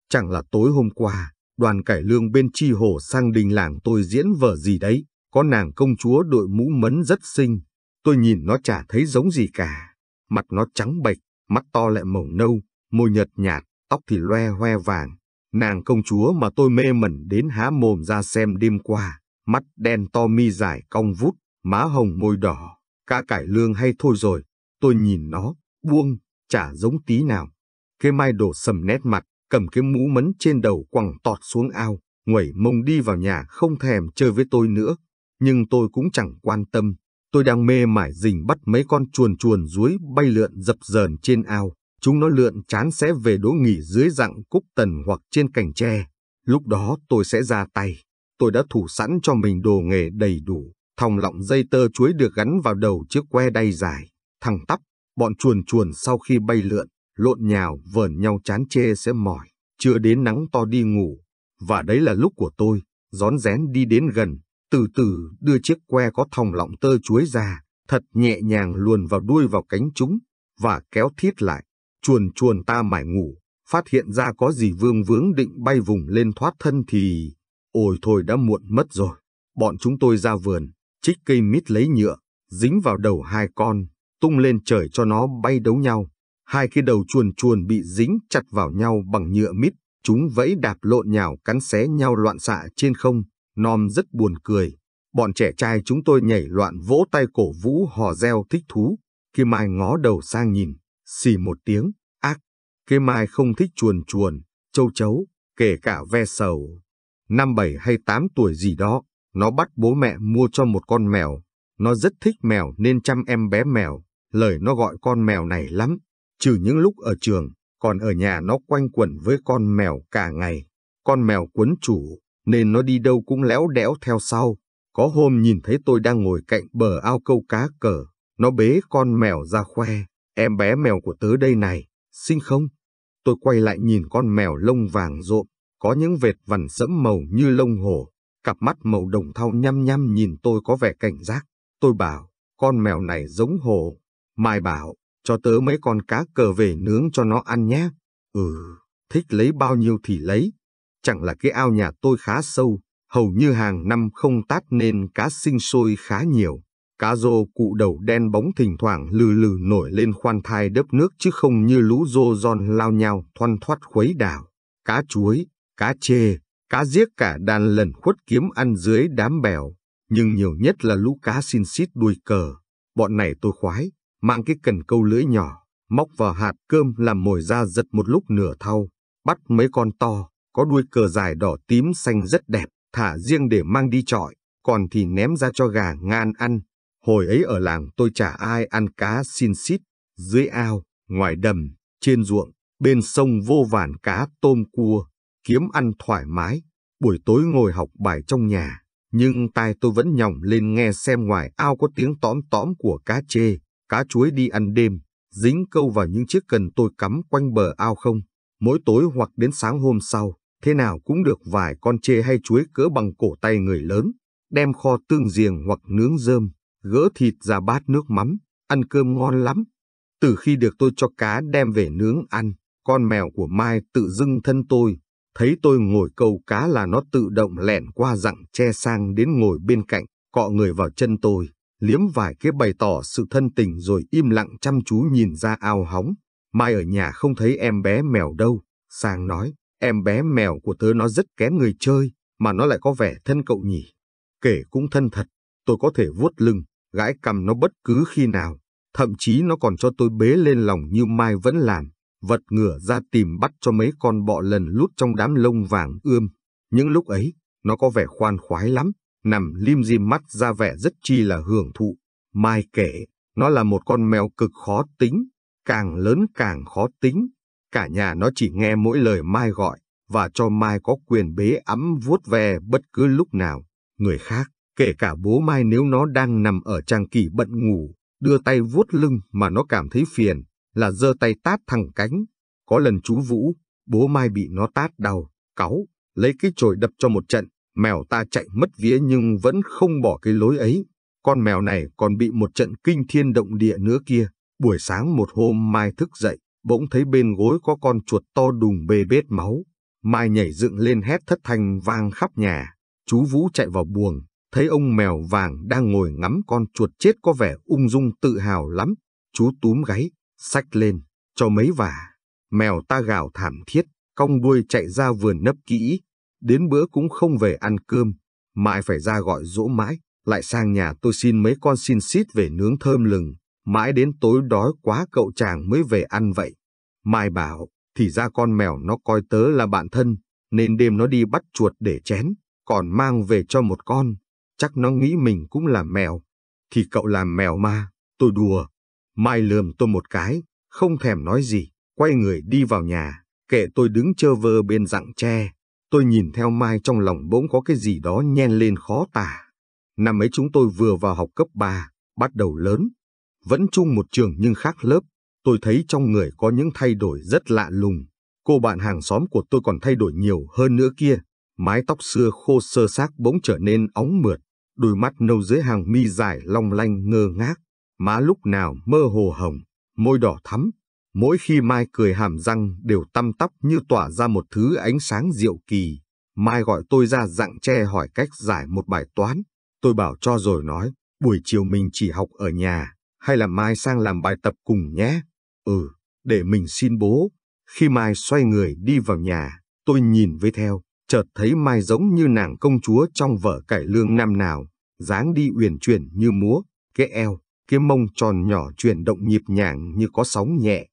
Chẳng là tối hôm qua, đoàn cải lương bên chi hồ sang đình làng tôi diễn vở gì đấy, có nàng công chúa đội mũ mấn rất xinh. Tôi nhìn nó chả thấy giống gì cả. Mặt nó trắng bệch, mắt to lại màu nâu, môi nhợt nhạt, tóc thì loe hoe vàng. Nàng công chúa mà tôi mê mẩn đến há mồm ra xem đêm qua, mắt đen to mi dài cong vút, má hồng môi đỏ, ca cải lương hay thôi rồi. Tôi nhìn nó, buông, chả giống tí nào. Cái mai đổ sầm nét mặt, cầm cái mũ mấn trên đầu quẳng tọt xuống ao, nguẩy mông đi vào nhà không thèm chơi với tôi nữa. Nhưng tôi cũng chẳng quan tâm, tôi đang mê mải rình bắt mấy con chuồn chuồn ruối bay lượn dập dờn trên ao. Chúng nó lượn chán sẽ về đỗ nghỉ dưới dạng cúc tần hoặc trên cành tre. Lúc đó tôi sẽ ra tay. Tôi đã thủ sẵn cho mình đồ nghề đầy đủ. Thòng lọng dây tơ chuối được gắn vào đầu chiếc que đay dài. Thẳng tắp, bọn chuồn chuồn sau khi bay lượn, lộn nhào vờn nhau chán chê sẽ mỏi, chưa đến nắng to đi ngủ. Và đấy là lúc của tôi, rón rén đi đến gần, từ từ đưa chiếc que có thòng lọng tơ chuối ra, thật nhẹ nhàng luồn vào đuôi vào cánh chúng, và kéo thiết lại. Chuồn chuồn ta mải ngủ, phát hiện ra có gì vương vướng định bay vùng lên thoát thân thì... Ôi thôi đã muộn mất rồi. Bọn chúng tôi ra vườn, trích cây mít lấy nhựa, dính vào đầu hai con, tung lên trời cho nó bay đấu nhau. Hai cái đầu chuồn chuồn bị dính chặt vào nhau bằng nhựa mít, chúng vẫy đạp lộn nhào cắn xé nhau loạn xạ trên không, Nom rất buồn cười. Bọn trẻ trai chúng tôi nhảy loạn vỗ tay cổ vũ hò reo thích thú. Kim Mai ngó đầu sang nhìn, xì một tiếng, ác. Kim Mai không thích chuồn chuồn, châu chấu, kể cả ve sầu. Năm bảy hay tám tuổi gì đó, nó bắt bố mẹ mua cho một con mèo. Nó rất thích mèo nên chăm em bé mèo, lời nó gọi con mèo này lắm. Trừ những lúc ở trường, còn ở nhà nó quanh quẩn với con mèo cả ngày. Con mèo quấn chủ, nên nó đi đâu cũng léo đẽo theo sau. Có hôm nhìn thấy tôi đang ngồi cạnh bờ ao câu cá cờ, nó bế con mèo ra khoe, em bé mèo của tớ đây này, xinh không? Tôi quay lại nhìn con mèo lông vàng rộm, có những vệt vằn sẫm màu như lông hổ, cặp mắt màu đồng thau nhăm nhăm nhìn tôi có vẻ cảnh giác. Tôi bảo, con mèo này giống hổ. Mai bảo, cho tớ mấy con cá cờ về nướng cho nó ăn nhé. Ừ, thích lấy bao nhiêu thì lấy. Chẳng là cái ao nhà tôi khá sâu, hầu như hàng năm không tát nên cá sinh sôi khá nhiều. Cá rô cụ đầu đen bóng thỉnh thoảng lừ lừ nổi lên khoan thai đớp nước chứ không như lũ rô giòn lao nhau thoăn thoát khuấy đảo. Cá chuối, cá chê, cá giết cả đàn lần khuất kiếm ăn dưới đám bèo. Nhưng nhiều nhất là lũ cá xin xít đuôi cờ. Bọn này tôi khoái, mang cái cần câu lưỡi nhỏ, móc vào hạt cơm làm mồi ra giật một lúc nửa thau, bắt mấy con to, có đuôi cờ dài đỏ tím xanh rất đẹp, thả riêng để mang đi trọi, còn thì ném ra cho gà ngan ăn. Hồi ấy ở làng tôi chả ai ăn cá xin xít, dưới ao, ngoài đầm, trên ruộng, bên sông vô vàn cá tôm cua, kiếm ăn thoải mái. Buổi tối ngồi học bài trong nhà, nhưng tai tôi vẫn nhỏng lên nghe xem ngoài ao có tiếng tóm tóm của cá chê, cá chuối đi ăn đêm, dính câu vào những chiếc cần tôi cắm quanh bờ ao không. Mỗi tối hoặc đến sáng hôm sau, thế nào cũng được vài con chê hay chuối cỡ bằng cổ tay người lớn, đem kho tương giềng hoặc nướng rơm, gỡ thịt ra bát nước mắm, ăn cơm ngon lắm. Từ khi được tôi cho cá đem về nướng ăn, con mèo của Mai tự dưng thân tôi, thấy tôi ngồi câu cá là nó tự động lẻn qua dặng che sang đến ngồi bên cạnh, cọ người vào chân tôi, liếm vài cái bày tỏ sự thân tình rồi im lặng chăm chú nhìn ra ao hóng. Mai ở nhà không thấy em bé mèo đâu, sang nói, em bé mèo của tớ nó rất kén người chơi, mà nó lại có vẻ thân cậu nhỉ. Kể cũng thân thật, tôi có thể vuốt lưng, gãi cầm nó bất cứ khi nào, thậm chí nó còn cho tôi bế lên lòng như Mai vẫn làm, vật ngửa ra tìm bắt cho mấy con bọ lần lút trong đám lông vàng ươm. Những lúc ấy, nó có vẻ khoan khoái lắm, nằm lim dim mắt ra vẻ rất chi là hưởng thụ. Mai kể, nó là một con mèo cực khó tính, càng lớn càng khó tính. Cả nhà nó chỉ nghe mỗi lời Mai gọi, và cho Mai có quyền bế ấm vuốt ve bất cứ lúc nào. Người khác, kể cả bố Mai nếu nó đang nằm ở trang kỳ bận ngủ, đưa tay vuốt lưng mà nó cảm thấy phiền, là giơ tay tát thẳng cánh. Có lần chú Vũ, bố Mai bị nó tát đau, cáu, lấy cái chổi đập cho một trận, mèo ta chạy mất vía nhưng vẫn không bỏ cái lối ấy. Con mèo này còn bị một trận kinh thiên động địa nữa kia. Buổi sáng một hôm Mai thức dậy, bỗng thấy bên gối có con chuột to đùng bê bết máu. Mai nhảy dựng lên hét thất thanh vang khắp nhà. Chú Vũ chạy vào buồng, thấy ông mèo vàng đang ngồi ngắm con chuột chết có vẻ ung dung tự hào lắm. Chú túm gáy, sách lên, cho mấy vả. Mèo ta gào thảm thiết, cong đuôi chạy ra vườn nấp kỹ. Đến bữa cũng không về ăn cơm, mãi phải ra gọi dỗ mãi, lại sang nhà tôi xin mấy con xin xít về nướng thơm lừng. Mãi đến tối đói quá cậu chàng mới về ăn vậy. Mai bảo, thì ra con mèo nó coi tớ là bạn thân, nên đêm nó đi bắt chuột để chén, còn mang về cho một con. Chắc nó nghĩ mình cũng là mèo. Thì cậu làm mèo ma, tôi đùa. Mai lườm tôi một cái, không thèm nói gì, quay người đi vào nhà, kệ tôi đứng chơ vơ bên rặng tre. Tôi nhìn theo Mai trong lòng bỗng có cái gì đó nhen lên khó tả. Năm ấy chúng tôi vừa vào học cấp 3, bắt đầu lớn. Vẫn chung một trường nhưng khác lớp, tôi thấy trong người có những thay đổi rất lạ lùng. Cô bạn hàng xóm của tôi còn thay đổi nhiều hơn nữa kia. Mái tóc xưa khô sơ xác bỗng trở nên óng mượt, đôi mắt nâu dưới hàng mi dài long lanh ngơ ngác, má lúc nào mơ hồ hồng, môi đỏ thắm. Mỗi khi Mai cười hàm răng đều tăm tóc như tỏa ra một thứ ánh sáng diệu kỳ. Mai gọi tôi ra dặng tre hỏi cách giải một bài toán. Tôi bảo cho rồi nói, buổi chiều mình chỉ học ở nhà, hay là Mai sang làm bài tập cùng nhé? Ừ, để mình xin bố. Khi Mai xoay người đi vào nhà, tôi nhìn với theo, chợt thấy Mai giống như nàng công chúa trong vở cải lương năm nào, dáng đi uyển chuyển như múa, cái eo, cái mông tròn nhỏ chuyển động nhịp nhàng như có sóng nhẹ.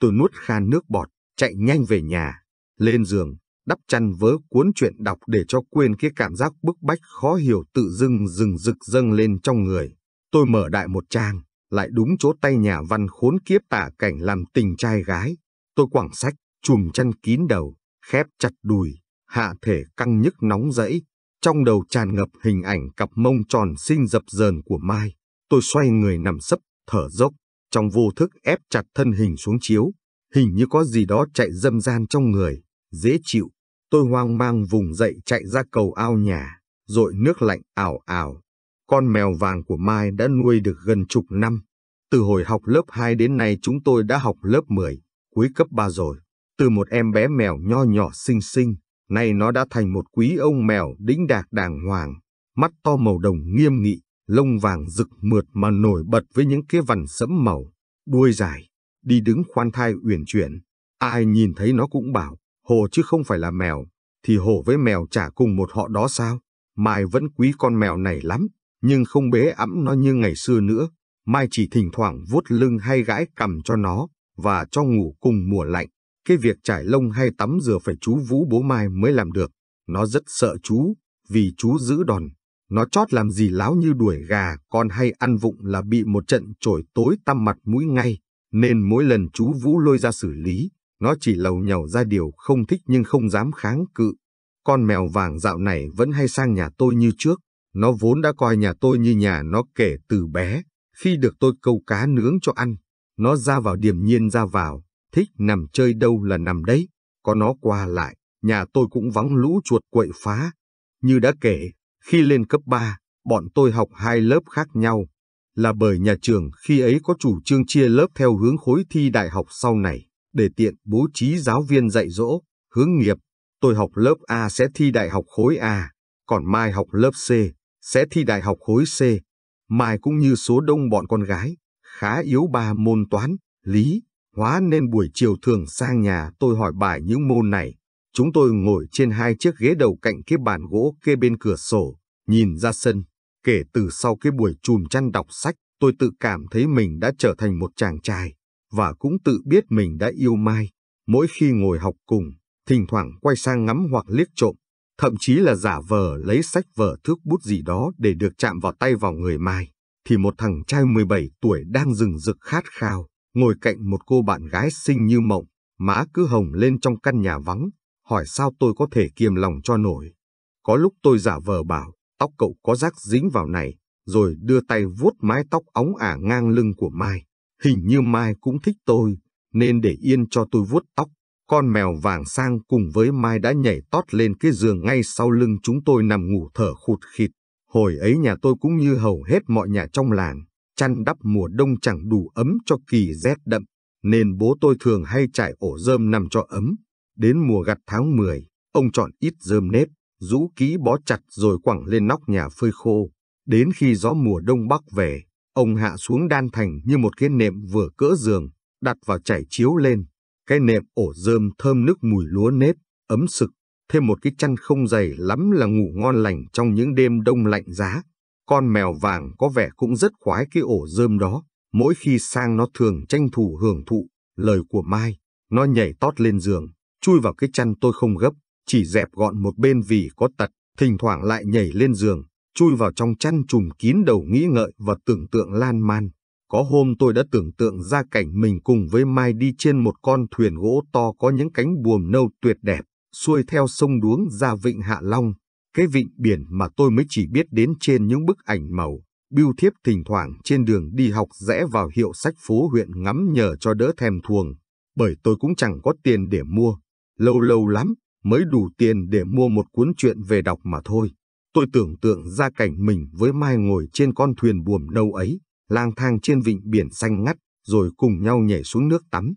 Tôi nuốt khan nước bọt, chạy nhanh về nhà, lên giường, đắp chăn vớ cuốn chuyện đọc để cho quên cái cảm giác bức bách khó hiểu tự dưng rừng rực dâng lên trong người. Tôi mở đại một trang, lại đúng chỗ tay nhà văn khốn kiếp tả cảnh làm tình trai gái. Tôi quẳng sách, chùm chăn kín đầu, khép chặt đùi, hạ thể căng nhức nóng rẫy. Trong đầu tràn ngập hình ảnh cặp mông tròn xinh dập dờn của Mai. Tôi xoay người nằm sấp, thở dốc, trong vô thức ép chặt thân hình xuống chiếu. Hình như có gì đó chạy dâm gian trong người, dễ chịu. Tôi hoang mang vùng dậy chạy ra cầu ao nhà, rồi nước lạnh ảo ảo. Con mèo vàng của Mai đã nuôi được gần chục năm. Từ hồi học lớp 2 đến nay chúng tôi đã học lớp 10, cuối cấp 3 rồi. Từ một em bé mèo nho nhỏ xinh xinh, nay nó đã thành một quý ông mèo đĩnh đạc đàng hoàng, mắt to màu đồng nghiêm nghị, lông vàng rực mượt mà nổi bật với những cái vằn sẫm màu, đuôi dài, đi đứng khoan thai uyển chuyển. Ai nhìn thấy nó cũng bảo, hồ chứ không phải là mèo, thì hồ với mèo chả cùng một họ đó sao? Mai vẫn quý con mèo này lắm, nhưng không bế ẵm nó như ngày xưa nữa. Mai chỉ thỉnh thoảng vuốt lưng hay gãi cầm cho nó, và cho ngủ cùng mùa lạnh. Cái việc trải lông hay tắm rửa phải chú Vũ bố Mai mới làm được. Nó rất sợ chú, vì chú giữ đòn. Nó chót làm gì láo như đuổi gà, con hay ăn vụng là bị một trận trổi tối tăm mặt mũi ngay. Nên mỗi lần chú Vũ lôi ra xử lý, nó chỉ lầu nhầu ra điều không thích nhưng không dám kháng cự. Con mèo vàng dạo này vẫn hay sang nhà tôi như trước. Nó vốn đã coi nhà tôi như nhà nó kể từ bé. Khi được tôi câu cá nướng cho ăn, nó ra vào điềm nhiên ra vào, thích nằm chơi đâu là nằm đấy. Có nó qua lại, nhà tôi cũng vắng lũ chuột quậy phá. Như đã kể, khi lên cấp 3, bọn tôi học hai lớp khác nhau. Là bởi nhà trường khi ấy có chủ trương chia lớp theo hướng khối thi đại học sau này. để tiện bố trí giáo viên dạy dỗ, hướng nghiệp. Tôi học lớp A sẽ thi đại học khối A, còn Mai học lớp C, sẽ thi đại học khối C. Mai cũng như số đông bọn con gái, khá yếu ba môn toán, lý, hóa nên buổi chiều thường sang nhà tôi hỏi bài những môn này. Chúng tôi ngồi trên hai chiếc ghế đầu cạnh cái bàn gỗ kê bên cửa sổ, nhìn ra sân. Kể từ sau cái buổi chùm chăn đọc sách, tôi tự cảm thấy mình đã trở thành một chàng trai, và cũng tự biết mình đã yêu Mai. Mỗi khi ngồi học cùng, thỉnh thoảng quay sang ngắm hoặc liếc trộm, thậm chí là giả vờ lấy sách vở thước bút gì đó để được chạm vào tay vào người Mai, thì một thằng trai 17 tuổi đang rừng rực khát khao, ngồi cạnh một cô bạn gái xinh như mộng, má cứ hồng lên trong căn nhà vắng, hỏi sao tôi có thể kiềm lòng cho nổi. Có lúc tôi giả vờ bảo, tóc cậu có rác dính vào này, rồi đưa tay vuốt mái tóc óng ả ngang lưng của Mai. Hình như Mai cũng thích tôi, nên để yên cho tôi vuốt tóc. Con mèo vàng sang cùng với Mai đã nhảy tót lên cái giường ngay sau lưng chúng tôi nằm ngủ thở khụt khịt. Hồi ấy nhà tôi cũng như hầu hết mọi nhà trong làng, chăn đắp mùa đông chẳng đủ ấm cho kỳ rét đậm, nên bố tôi thường hay trải ổ rơm nằm cho ấm. Đến mùa gặt tháng 10, ông chọn ít rơm nếp, rũ ký bó chặt rồi quẳng lên nóc nhà phơi khô. Đến khi gió mùa đông bắc về, ông hạ xuống đan thành như một cái nệm vừa cỡ giường, đặt vào chảy chiếu lên. Cái nệm ổ rơm thơm nước mùi lúa nếp, ấm sực, thêm một cái chăn không dày lắm là ngủ ngon lành trong những đêm đông lạnh giá. Con mèo vàng có vẻ cũng rất khoái cái ổ rơm đó, mỗi khi sang nó thường tranh thủ hưởng thụ, lời của Mai, nó nhảy tót lên giường, chui vào cái chăn tôi không gấp, chỉ dẹp gọn một bên vì có tật, thỉnh thoảng lại nhảy lên giường, chui vào trong chăn trùm kín đầu nghĩ ngợi và tưởng tượng lan man. Có hôm tôi đã tưởng tượng ra cảnh mình cùng với Mai đi trên một con thuyền gỗ to có những cánh buồm nâu tuyệt đẹp, xuôi theo sông đuống ra vịnh Hạ Long, cái vịnh biển mà tôi mới chỉ biết đến trên những bức ảnh màu, biêu thiếp thỉnh thoảng trên đường đi học rẽ vào hiệu sách phố huyện ngắm nhờ cho đỡ thèm thuồng, bởi tôi cũng chẳng có tiền để mua, lâu lâu lắm mới đủ tiền để mua một cuốn truyện về đọc mà thôi. Tôi tưởng tượng ra cảnh mình với Mai ngồi trên con thuyền buồm nâu ấy, lang thang trên vịnh biển xanh ngắt, rồi cùng nhau nhảy xuống nước tắm.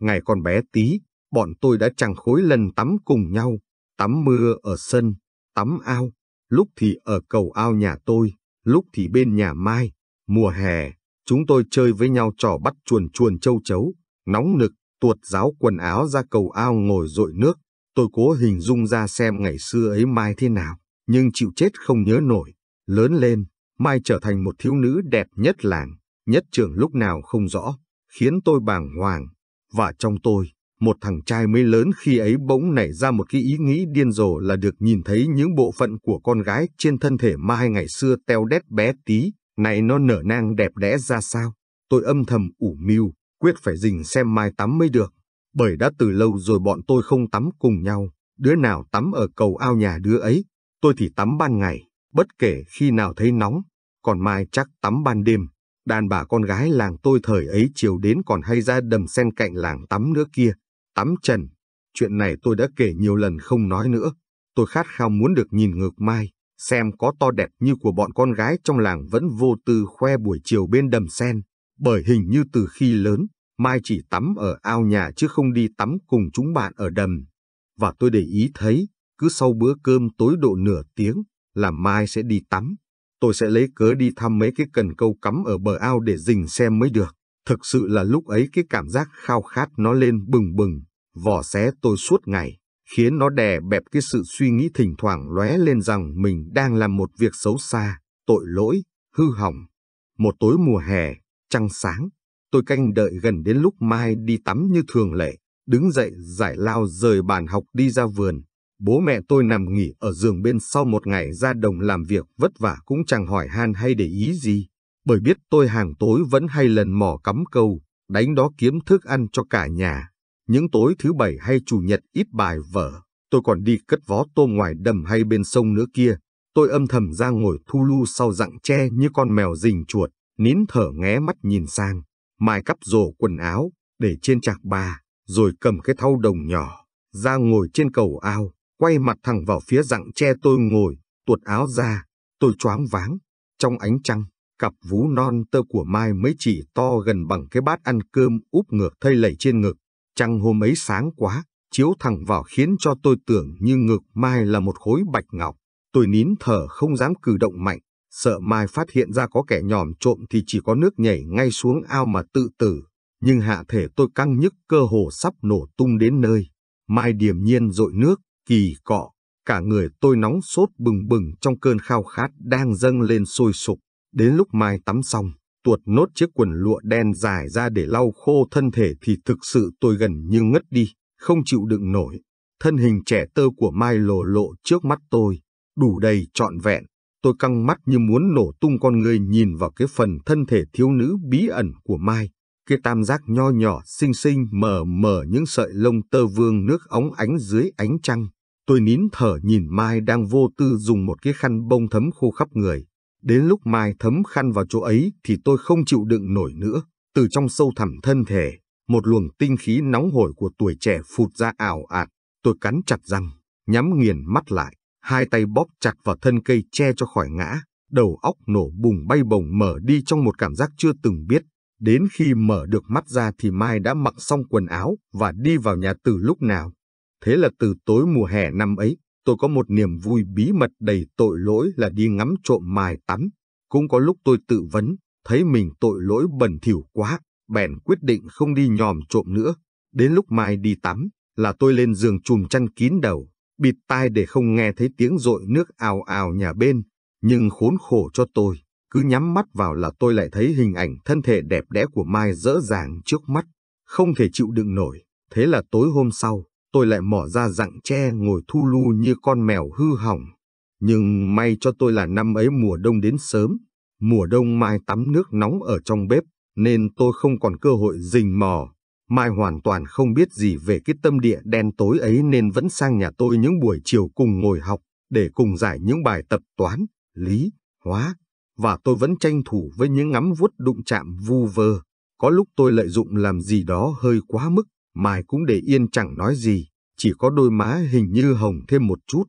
Ngày còn bé tí, bọn tôi đã chẳng khối lần tắm cùng nhau, tắm mưa ở sân, tắm ao, lúc thì ở cầu ao nhà tôi, lúc thì bên nhà Mai. Mùa hè, chúng tôi chơi với nhau trò bắt chuồn chuồn châu chấu, nóng nực, tuột giáo quần áo ra cầu ao ngồi rội nước. Tôi cố hình dung ra xem ngày xưa ấy Mai thế nào nhưng chịu chết không nhớ nổi. Lớn lên, Mai trở thành một thiếu nữ đẹp nhất làng, nhất trường lúc nào không rõ, khiến tôi bàng hoàng. Và trong tôi, một thằng trai mới lớn khi ấy bỗng nảy ra một cái ý nghĩ điên rồ là được nhìn thấy những bộ phận của con gái trên thân thể Mai ngày xưa teo đét bé tí, này nó nở nang đẹp đẽ ra sao. Tôi âm thầm ủ mưu, quyết phải dình xem Mai tắm mới được, bởi đã từ lâu rồi bọn tôi không tắm cùng nhau, đứa nào tắm ở cầu ao nhà đứa ấy, Tôi thì tắm ban ngày, bất kể khi nào thấy nóng, còn Mai chắc tắm ban đêm. Đàn bà con gái làng tôi thời ấy chiều đến còn hay ra đầm sen cạnh làng tắm nữa kia, tắm trần. Chuyện này tôi đã kể nhiều lần không nói nữa. Tôi khát khao muốn được nhìn ngược Mai, xem có to đẹp như của bọn con gái trong làng vẫn vô tư khoe buổi chiều bên đầm sen. Bởi hình như từ khi lớn, Mai chỉ tắm ở ao nhà chứ không đi tắm cùng chúng bạn ở đầm. Và tôi để ý thấy, cứ sau bữa cơm tối độ nửa tiếng là Mai sẽ đi tắm. Tôi sẽ lấy cớ đi thăm mấy cái cần câu cắm ở bờ ao để dình xem mới được. Thực sự là lúc ấy cái cảm giác khao khát nó lên bừng bừng, vỏ xé tôi suốt ngày, khiến nó đè bẹp cái sự suy nghĩ thỉnh thoảng lóe lên rằng mình đang làm một việc xấu xa, tội lỗi, hư hỏng. Một tối mùa hè, trăng sáng, tôi canh đợi gần đến lúc Mai đi tắm như thường lệ, đứng dậy giải lao rời bàn học đi ra vườn, Bố mẹ tôi nằm nghỉ ở giường bên sau một ngày ra đồng làm việc vất vả cũng chẳng hỏi han hay để ý gì, bởi biết tôi hàng tối vẫn hay lần mò cắm câu, đánh đó kiếm thức ăn cho cả nhà. Những tối thứ bảy hay chủ nhật ít bài vở, tôi còn đi cất vó tôm ngoài đầm hay bên sông nữa kia. Tôi âm thầm ra ngồi thu lu sau rặng tre như con mèo rình chuột, nín thở nghé mắt nhìn sang, mai cắp rổ quần áo, để trên chạc bà, rồi cầm cái thau đồng nhỏ, ra ngồi trên cầu ao, quay mặt thẳng vào phía dặng tre tôi ngồi, tuột áo ra, tôi choáng váng. Trong ánh trăng, cặp vú non tơ của Mai mới chỉ to gần bằng cái bát ăn cơm úp ngược thây lẩy trên ngực. Trăng hôm ấy sáng quá, chiếu thẳng vào khiến cho tôi tưởng như ngực Mai là một khối bạch ngọc. Tôi nín thở không dám cử động mạnh, sợ Mai phát hiện ra có kẻ nhòm trộm thì chỉ có nước nhảy ngay xuống ao mà tự tử. Nhưng hạ thể tôi căng nhức cơ hồ sắp nổ tung đến nơi. Mai điềm nhiên dội nước, kỳ cọ, cả người tôi nóng sốt bừng bừng trong cơn khao khát đang dâng lên sôi sục. Đến lúc Mai tắm xong, tuột nốt chiếc quần lụa đen dài ra để lau khô thân thể thì thực sự tôi gần như ngất đi, không chịu đựng nổi. Thân hình trẻ tơ của Mai lồ lộ trước mắt tôi, đủ đầy trọn vẹn. Tôi căng mắt như muốn nổ tung con người nhìn vào cái phần thân thể thiếu nữ bí ẩn của Mai. Cái tam giác nho nhỏ xinh xinh mờ mờ những sợi lông tơ vương nước óng ánh dưới ánh trăng. Tôi nín thở nhìn Mai đang vô tư dùng một cái khăn bông thấm khô khắp người. Đến lúc Mai thấm khăn vào chỗ ấy thì tôi không chịu đựng nổi nữa. Từ trong sâu thẳm thân thể, một luồng tinh khí nóng hổi của tuổi trẻ phụt ra ảo ạt. Tôi cắn chặt răng, nhắm nghiền mắt lại, hai tay bóp chặt vào thân cây che cho khỏi ngã. Đầu óc nổ bùng bay bồng mở đi trong một cảm giác chưa từng biết. Đến khi mở được mắt ra thì Mai đã mặc xong quần áo và đi vào nhà từ lúc nào. Thế là từ tối mùa hè năm ấy, tôi có một niềm vui bí mật đầy tội lỗi là đi ngắm trộm Mai tắm. Cũng có lúc tôi tự vấn, thấy mình tội lỗi bẩn thỉu quá, bèn quyết định không đi nhòm trộm nữa. Đến lúc Mai đi tắm, là tôi lên giường chùm chăn kín đầu, bịt tai để không nghe thấy tiếng rội nước ào ào nhà bên. Nhưng khốn khổ cho tôi, cứ nhắm mắt vào là tôi lại thấy hình ảnh thân thể đẹp đẽ của Mai dỡ dàng trước mắt, không thể chịu đựng nổi. Thế là tối hôm sau, tôi lại mỏ ra dặng tre ngồi thu lu như con mèo hư hỏng. Nhưng may cho tôi là năm ấy mùa đông đến sớm, mùa đông Mai tắm nước nóng ở trong bếp, nên tôi không còn cơ hội rình mò. Mai hoàn toàn không biết gì về cái tâm địa đen tối ấy nên vẫn sang nhà tôi những buổi chiều cùng ngồi học, để cùng giải những bài tập toán, lý, hóa, và tôi vẫn tranh thủ với những ngắm vuốt đụng chạm vu vơ. Có lúc tôi lợi dụng làm gì đó hơi quá mức, Mai cũng để yên chẳng nói gì, chỉ có đôi má hình như hồng thêm một chút.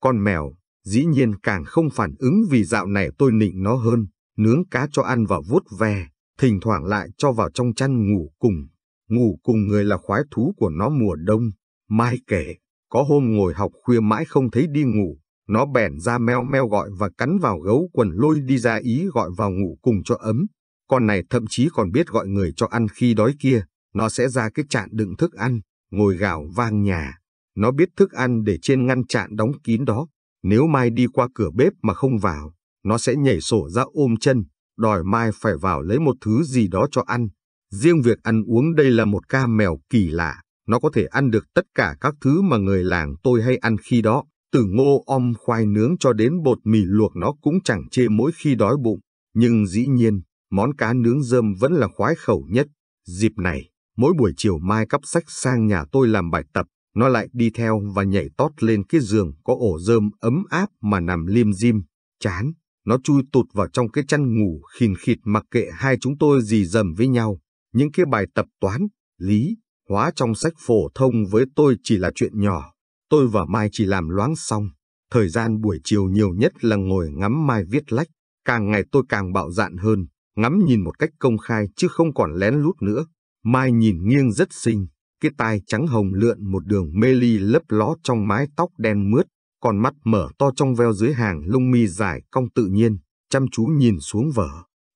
Con mèo, dĩ nhiên càng không phản ứng vì dạo này tôi nịnh nó hơn, nướng cá cho ăn và vuốt ve, thỉnh thoảng lại cho vào trong chăn ngủ cùng. Ngủ cùng người là khoái thú của nó mùa đông. Mai kể, có hôm ngồi học khuya mãi không thấy đi ngủ, nó bèn ra meo meo gọi và cắn vào gấu quần lôi đi ra ý gọi vào ngủ cùng cho ấm. Con này thậm chí còn biết gọi người cho ăn khi đói kia, nó sẽ ra cái chạn đựng thức ăn, ngồi gào vang nhà. Nó biết thức ăn để trên ngăn chạn đóng kín đó. Nếu Mai đi qua cửa bếp mà không vào, nó sẽ nhảy sổ ra ôm chân, đòi Mai phải vào lấy một thứ gì đó cho ăn. Riêng việc ăn uống đây là một ca mèo kỳ lạ, nó có thể ăn được tất cả các thứ mà người làng tôi hay ăn khi đó, từ ngô om khoai nướng cho đến bột mì luộc nó cũng chẳng chê mỗi khi đói bụng. Nhưng dĩ nhiên, món cá nướng rơm vẫn là khoái khẩu nhất. Dịp này, mỗi buổi chiều Mai cắp sách sang nhà tôi làm bài tập, nó lại đi theo và nhảy tót lên cái giường có ổ rơm ấm áp mà nằm liêm dim, chán. Nó chui tụt vào trong cái chăn ngủ khìn khịt mặc kệ hai chúng tôi dì dầm với nhau. Những cái bài tập toán, lý, hóa trong sách phổ thông với tôi chỉ là chuyện nhỏ. Tôi và Mai chỉ làm loáng xong. Thời gian buổi chiều nhiều nhất là ngồi ngắm Mai viết lách. Càng ngày tôi càng bạo dạn hơn, ngắm nhìn một cách công khai chứ không còn lén lút nữa. Mai nhìn nghiêng rất xinh, cái tai trắng hồng lượn một đường mê ly lấp ló trong mái tóc đen mướt, còn mắt mở to trong veo dưới hàng lông mi dài cong tự nhiên, chăm chú nhìn xuống vở.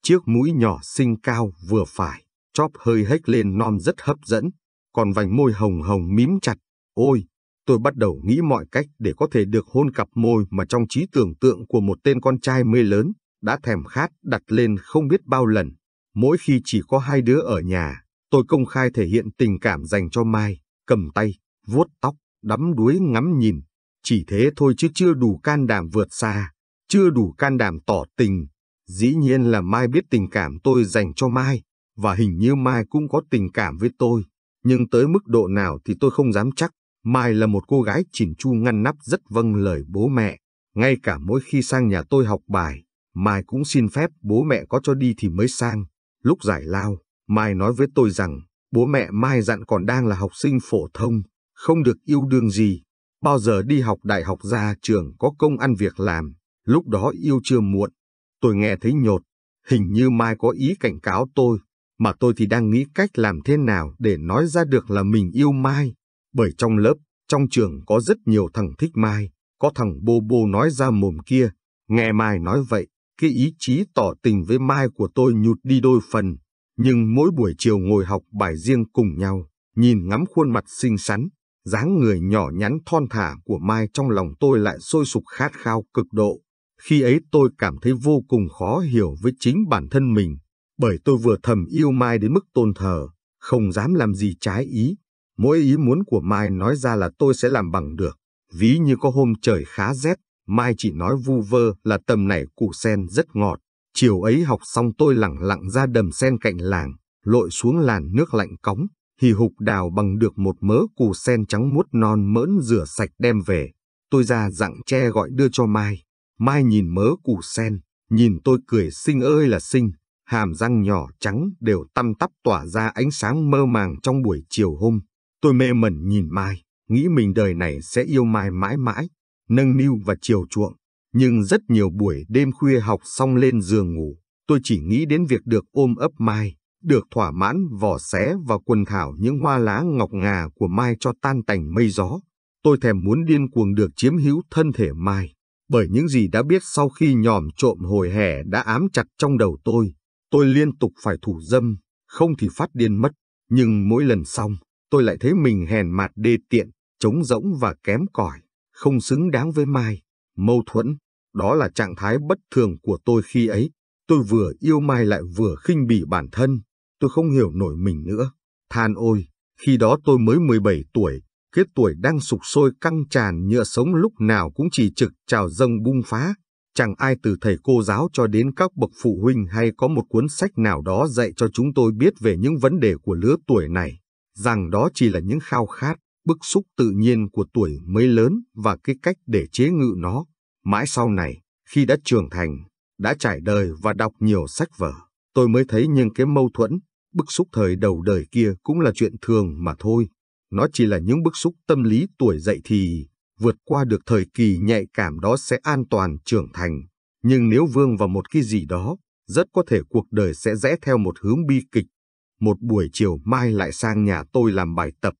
Chiếc mũi nhỏ xinh cao vừa phải, chóp hơi hếch lên non rất hấp dẫn, còn vành môi hồng hồng mím chặt. Ôi, tôi bắt đầu nghĩ mọi cách để có thể được hôn cặp môi mà trong trí tưởng tượng của một tên con trai mê lớn, đã thèm khát đặt lên không biết bao lần. Mỗi khi chỉ có hai đứa ở nhà, tôi công khai thể hiện tình cảm dành cho Mai, cầm tay, vuốt tóc, đắm đuối ngắm nhìn. Chỉ thế thôi chứ chưa đủ can đảm vượt xa, chưa đủ can đảm tỏ tình. Dĩ nhiên là Mai biết tình cảm tôi dành cho Mai, và hình như Mai cũng có tình cảm với tôi. Nhưng tới mức độ nào thì tôi không dám chắc. Mai là một cô gái chỉn chu ngăn nắp rất vâng lời bố mẹ. Ngay cả mỗi khi sang nhà tôi học bài, Mai cũng xin phép bố mẹ có cho đi thì mới sang. Lúc giải lao, Mai nói với tôi rằng, bố mẹ Mai dặn còn đang là học sinh phổ thông, không được yêu đương gì. Bao giờ đi học đại học ra trường có công ăn việc làm, lúc đó yêu chưa muộn. Tôi nghe thấy nhột, hình như Mai có ý cảnh cáo tôi, mà tôi thì đang nghĩ cách làm thế nào để nói ra được là mình yêu Mai. Bởi trong lớp, trong trường có rất nhiều thằng thích Mai, có thằng bô bô nói ra mồm kia, nghe Mai nói vậy, cái ý chí tỏ tình với Mai của tôi nhụt đi đôi phần, nhưng mỗi buổi chiều ngồi học bài riêng cùng nhau, nhìn ngắm khuôn mặt xinh xắn, dáng người nhỏ nhắn thon thả của Mai trong lòng tôi lại sôi sục khát khao cực độ. Khi ấy tôi cảm thấy vô cùng khó hiểu với chính bản thân mình, bởi tôi vừa thầm yêu Mai đến mức tôn thờ, không dám làm gì trái ý. Mỗi ý muốn của Mai nói ra là tôi sẽ làm bằng được. Ví như có hôm trời khá rét, Mai chỉ nói vu vơ là tầm này củ sen rất ngọt. Chiều ấy học xong tôi lặng lặng ra đầm sen cạnh làng, lội xuống làn nước lạnh cống, hì hục đào bằng được một mớ củ sen trắng muốt non mỡn rửa sạch đem về. Tôi ra dặng tre gọi đưa cho Mai. Mai nhìn mớ củ sen, nhìn tôi cười xinh ơi là xinh, hàm răng nhỏ trắng đều tăm tắp tỏa ra ánh sáng mơ màng trong buổi chiều hôm. Tôi mê mẩn nhìn Mai, nghĩ mình đời này sẽ yêu Mai mãi mãi, nâng niu và chiều chuộng. Nhưng rất nhiều buổi đêm khuya học xong lên giường ngủ, tôi chỉ nghĩ đến việc được ôm ấp Mai, được thỏa mãn vỏ xé và quần thảo những hoa lá ngọc ngà của Mai cho tan tành mây gió. Tôi thèm muốn điên cuồng được chiếm hữu thân thể Mai, bởi những gì đã biết sau khi nhòm trộm hồi hè đã ám chặt trong đầu tôi. Tôi liên tục phải thủ dâm, không thì phát điên mất, nhưng mỗi lần xong, tôi lại thấy mình hèn mạt đê tiện, trống rỗng và kém cỏi, không xứng đáng với Mai. Mâu thuẫn, đó là trạng thái bất thường của tôi khi ấy. Tôi vừa yêu Mai lại vừa khinh bỉ bản thân, tôi không hiểu nổi mình nữa. Than ôi, khi đó tôi mới 17 tuổi, cái tuổi đang sục sôi căng tràn nhựa sống lúc nào cũng chỉ trực trào dâng bung phá. Chẳng ai từ thầy cô giáo cho đến các bậc phụ huynh hay có một cuốn sách nào đó dạy cho chúng tôi biết về những vấn đề của lứa tuổi này, rằng đó chỉ là những khao khát, bức xúc tự nhiên của tuổi mới lớn và cái cách để chế ngự nó. Mãi sau này, khi đã trưởng thành, đã trải đời và đọc nhiều sách vở, tôi mới thấy những cái mâu thuẫn, bức xúc thời đầu đời kia cũng là chuyện thường mà thôi. Nó chỉ là những bức xúc tâm lý tuổi dậy thì vượt qua được thời kỳ nhạy cảm đó sẽ an toàn trưởng thành. Nhưng nếu vương vào một cái gì đó, rất có thể cuộc đời sẽ rẽ theo một hướng bi kịch. Một buổi chiều mai lại sang nhà tôi làm bài tập.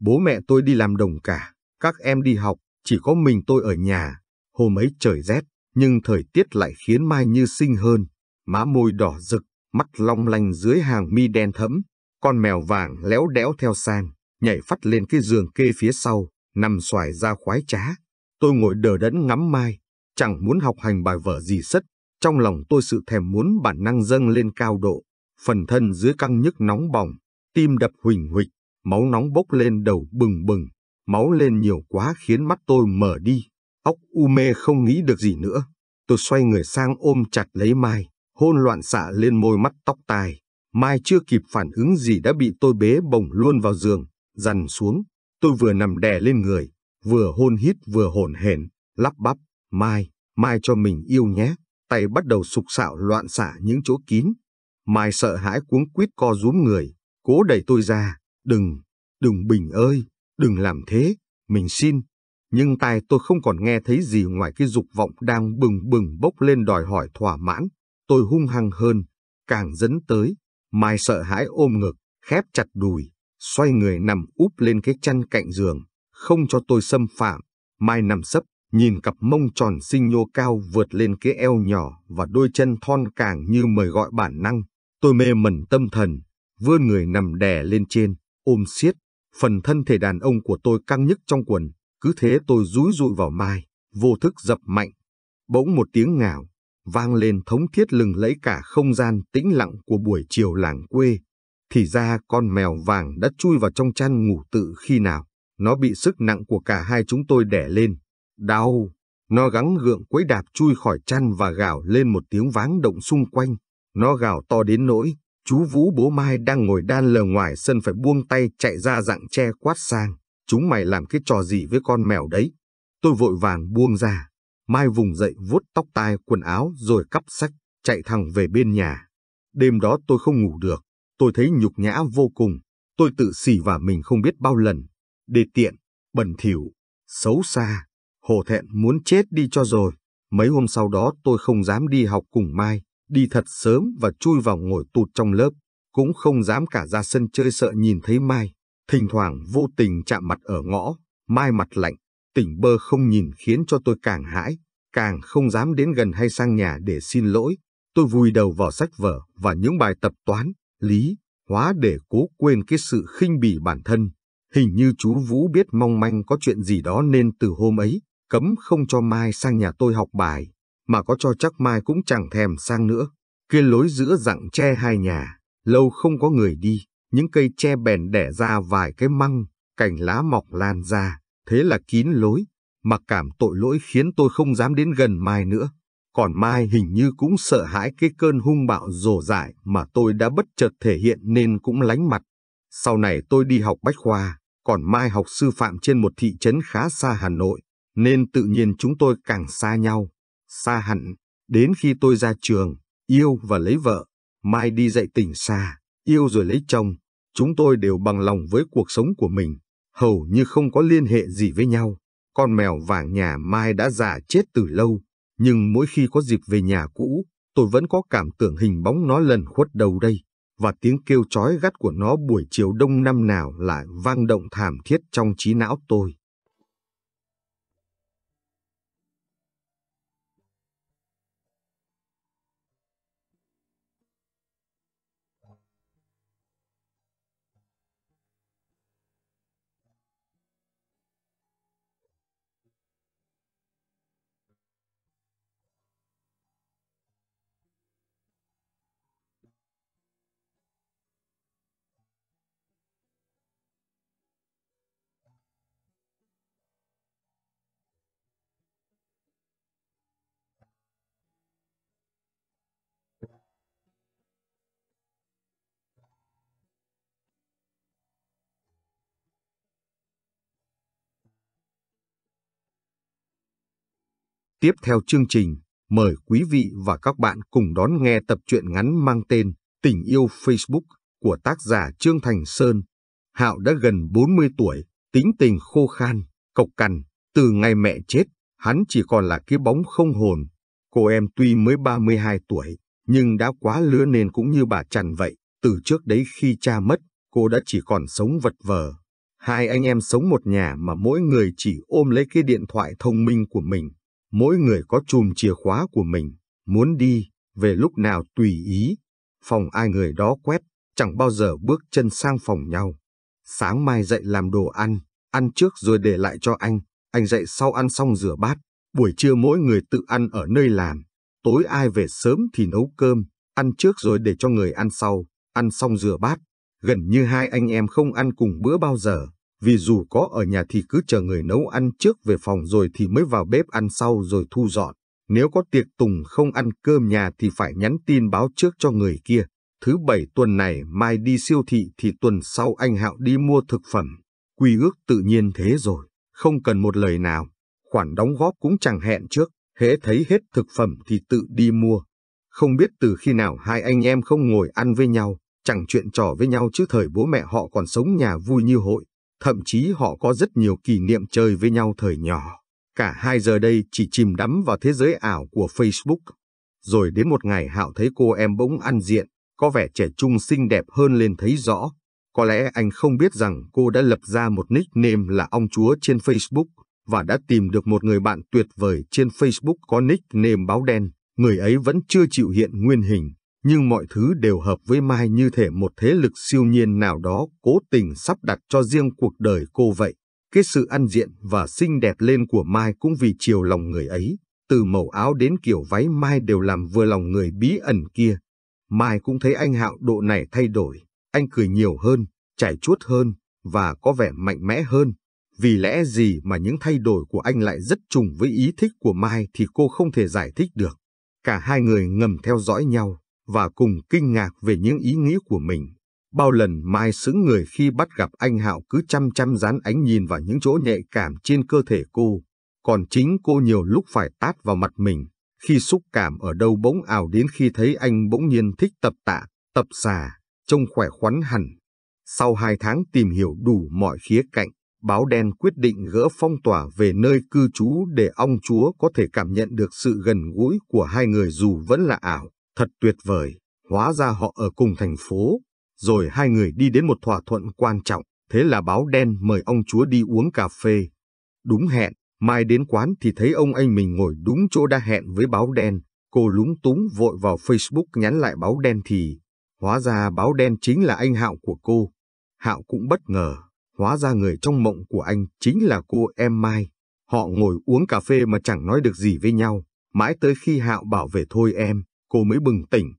Bố mẹ tôi đi làm đồng cả, các em đi học, chỉ có mình tôi ở nhà. Hôm ấy trời rét, nhưng thời tiết lại khiến Mai như xinh hơn. Má môi đỏ rực, mắt long lanh dưới hàng mi đen thẫm. Con mèo vàng léo đẽo theo sang, nhảy phát lên cái giường kê phía sau, nằm xoài ra khoái trá. Tôi ngồi đờ đẫn ngắm Mai, chẳng muốn học hành bài vở gì sất. Trong lòng tôi sự thèm muốn bản năng dâng lên cao độ, phần thân dưới căng nhức nóng bỏng, tim đập huỳnh huỵch, máu nóng bốc lên đầu bừng bừng, máu lên nhiều quá khiến mắt tôi mở đi, óc u mê không nghĩ được gì nữa. Tôi xoay người sang ôm chặt lấy Mai, hôn loạn xạ lên môi mắt tóc tai. Mai chưa kịp phản ứng gì đã bị tôi bế bổng luôn vào giường, dằn xuống. Tôi vừa nằm đè lên người, vừa hôn hít vừa hổn hển, lắp bắp, Mai, Mai cho mình yêu nhé. Tay bắt đầu sục sạo loạn xạ những chỗ kín. Mai sợ hãi cuống quýt co rúm người, cố đẩy tôi ra. Đừng, đừng Bình ơi, đừng làm thế, mình xin. Nhưng tai tôi không còn nghe thấy gì ngoài cái dục vọng đang bừng bừng bốc lên đòi hỏi thỏa mãn. Tôi hung hăng hơn, càng dẫn tới. Mai sợ hãi ôm ngực, khép chặt đùi, xoay người nằm úp lên cái chăn cạnh giường, không cho tôi xâm phạm. Mai nằm sấp, nhìn cặp mông tròn xinh nhô cao vượt lên cái eo nhỏ và đôi chân thon càng như mời gọi bản năng. Tôi mê mẩn tâm thần, vươn người nằm đè lên trên, ôm siết. Phần thân thể đàn ông của tôi căng nhức trong quần, cứ thế tôi rúi rụi vào mai, vô thức dập mạnh. Bỗng một tiếng ngào, vang lên thống thiết lừng lẫy cả không gian tĩnh lặng của buổi chiều làng quê. Thì ra con mèo vàng đã chui vào trong chăn ngủ tự khi nào. Nó bị sức nặng của cả hai chúng tôi đẻ lên. Đau! Nó gắng gượng quấy đạp chui khỏi chăn và gào lên một tiếng váng động xung quanh. Nó gào to đến nỗi, chú Vũ bố Mai đang ngồi đan lờ ngoài sân phải buông tay chạy ra dạng che quát sang. Chúng mày làm cái trò gì với con mèo đấy? Tôi vội vàng buông ra. Mai vùng dậy vuốt tóc tai quần áo rồi cắp sách, chạy thẳng về bên nhà. Đêm đó tôi không ngủ được. Tôi thấy nhục nhã vô cùng. Tôi tự xỉ và mình không biết bao lần. Đê tiện, bẩn thỉu, xấu xa, hồ thẹn muốn chết đi cho rồi. Mấy hôm sau đó tôi không dám đi học cùng Mai, đi thật sớm và chui vào ngồi tụt trong lớp. cũng không dám cả ra sân chơi sợ nhìn thấy Mai. Thỉnh thoảng vô tình chạm mặt ở ngõ, Mai mặt lạnh, tỉnh bơ không nhìn khiến cho tôi càng hãi, càng không dám đến gần hay sang nhà để xin lỗi. Tôi vùi đầu vào sách vở và những bài tập toán, lý, hóa để cố quên cái sự khinh bỉ bản thân. Hình như chú Vũ biết mong manh có chuyện gì đó nên từ hôm ấy, cấm không cho Mai sang nhà tôi học bài, mà có cho chắc Mai cũng chẳng thèm sang nữa. Kia lối giữa dặng tre hai nhà, lâu không có người đi, những cây tre bèn đẻ ra vài cái măng, cành lá mọc lan ra, thế là kín lối. Mặc cảm tội lỗi khiến tôi không dám đến gần Mai nữa. Còn Mai hình như cũng sợ hãi cái cơn hung bạo rồ dại mà tôi đã bất chợt thể hiện nên cũng lánh mặt. Sau này tôi đi học bách khoa, còn Mai học sư phạm trên một thị trấn khá xa Hà Nội, nên tự nhiên chúng tôi càng xa nhau, xa hẳn. Đến khi tôi ra trường, yêu và lấy vợ, Mai đi dạy tỉnh xa, yêu rồi lấy chồng, chúng tôi đều bằng lòng với cuộc sống của mình, hầu như không có liên hệ gì với nhau. Con mèo vàng nhà Mai đã già chết từ lâu, nhưng mỗi khi có dịp về nhà cũ, tôi vẫn có cảm tưởng hình bóng nó lần khuất đầu đây, và tiếng kêu chói gắt của nó buổi chiều đông năm nào lại vang động thảm thiết trong trí não tôi. Tiếp theo chương trình, mời quý vị và các bạn cùng đón nghe tập truyện ngắn mang tên Tình yêu Facebook của tác giả Trương Thành Sơn. Hạo đã gần 40 tuổi, tính tình khô khan, cộc cằn, từ ngày mẹ chết, hắn chỉ còn là cái bóng không hồn. Cô em tuy mới 32 tuổi, nhưng đã quá lứa nên cũng như bà Trần vậy, từ trước đấy khi cha mất, cô đã chỉ còn sống vật vờ. Hai anh em sống một nhà mà mỗi người chỉ ôm lấy cái điện thoại thông minh của mình, Mỗi người có chùm chìa khóa của mình, muốn đi, về lúc nào tùy ý. Phòng ai người đó quét, chẳng bao giờ bước chân sang phòng nhau. Sáng mai dậy làm đồ ăn, ăn trước rồi để lại cho anh, anh dậy sau ăn xong rửa bát. Buổi trưa mỗi người tự ăn ở nơi làm, tối ai về sớm thì nấu cơm, ăn trước rồi để cho người ăn sau, ăn xong rửa bát. Gần như hai anh em không ăn cùng bữa bao giờ, vì dù có ở nhà thì cứ chờ người nấu ăn trước về phòng rồi thì mới vào bếp ăn sau rồi thu dọn. Nếu có tiệc tùng không ăn cơm nhà thì phải nhắn tin báo trước cho người kia. Thứ bảy tuần này mai đi siêu thị thì tuần sau anh Hạo đi mua thực phẩm. Quy ước tự nhiên thế rồi, không cần một lời nào. Khoản đóng góp cũng chẳng hẹn trước, hễ thấy hết thực phẩm thì tự đi mua. Không biết từ khi nào hai anh em không ngồi ăn với nhau, chẳng chuyện trò với nhau chứ thời bố mẹ họ còn sống nhà vui như hội. Thậm chí họ có rất nhiều kỷ niệm chơi với nhau thời nhỏ. Cả hai giờ đây chỉ chìm đắm vào thế giới ảo của Facebook. Rồi đến một ngày Hạo thấy cô em bỗng ăn diện, có vẻ trẻ trung xinh đẹp hơn lên thấy rõ. Có lẽ anh không biết rằng cô đã lập ra một nickname là ông chúa trên Facebook và đã tìm được một người bạn tuyệt vời trên Facebook có nickname báo đen. Người ấy vẫn chưa chịu hiện nguyên hình, nhưng mọi thứ đều hợp với Mai như thể một thế lực siêu nhiên nào đó cố tình sắp đặt cho riêng cuộc đời cô vậy. Cái sự ăn diện và xinh đẹp lên của Mai cũng vì chiều lòng người ấy, từ màu áo đến kiểu váy Mai đều làm vừa lòng người bí ẩn kia. Mai cũng thấy anh Hạo độ này thay đổi, anh cười nhiều hơn, chảy chuốt hơn và có vẻ mạnh mẽ hơn. Vì lẽ gì mà những thay đổi của anh lại rất trùng với ý thích của Mai thì cô không thể giải thích được. Cả hai người ngầm theo dõi nhau, và cùng kinh ngạc về những ý nghĩa của mình. Bao lần Mai xứng người khi bắt gặp anh Hạo cứ chăm chăm dán ánh nhìn vào những chỗ nhạy cảm trên cơ thể cô, còn chính cô nhiều lúc phải tát vào mặt mình, khi xúc cảm ở đâu bỗng ảo đến khi thấy anh bỗng nhiên thích tập tạ, tập xà, trông khỏe khoắn hẳn. Sau hai tháng tìm hiểu đủ mọi khía cạnh, báo đen quyết định gỡ phong tỏa về nơi cư trú để ông chúa có thể cảm nhận được sự gần gũi của hai người dù vẫn là ảo. Thật tuyệt vời, hóa ra họ ở cùng thành phố. rồi hai người đi đến một thỏa thuận quan trọng, thế là báo đen mời ông chúa đi uống cà phê. Đúng hẹn, Mai đến quán thì thấy ông anh mình ngồi đúng chỗ đã hẹn với báo đen, cô lúng túng vội vào Facebook nhắn lại báo đen thì, hóa ra báo đen chính là anh Hạo của cô. Hạo cũng bất ngờ, hóa ra người trong mộng của anh chính là cô em Mai. Họ ngồi uống cà phê mà chẳng nói được gì với nhau, mãi tới khi Hạo bảo về thôi em, cô mới bừng tỉnh.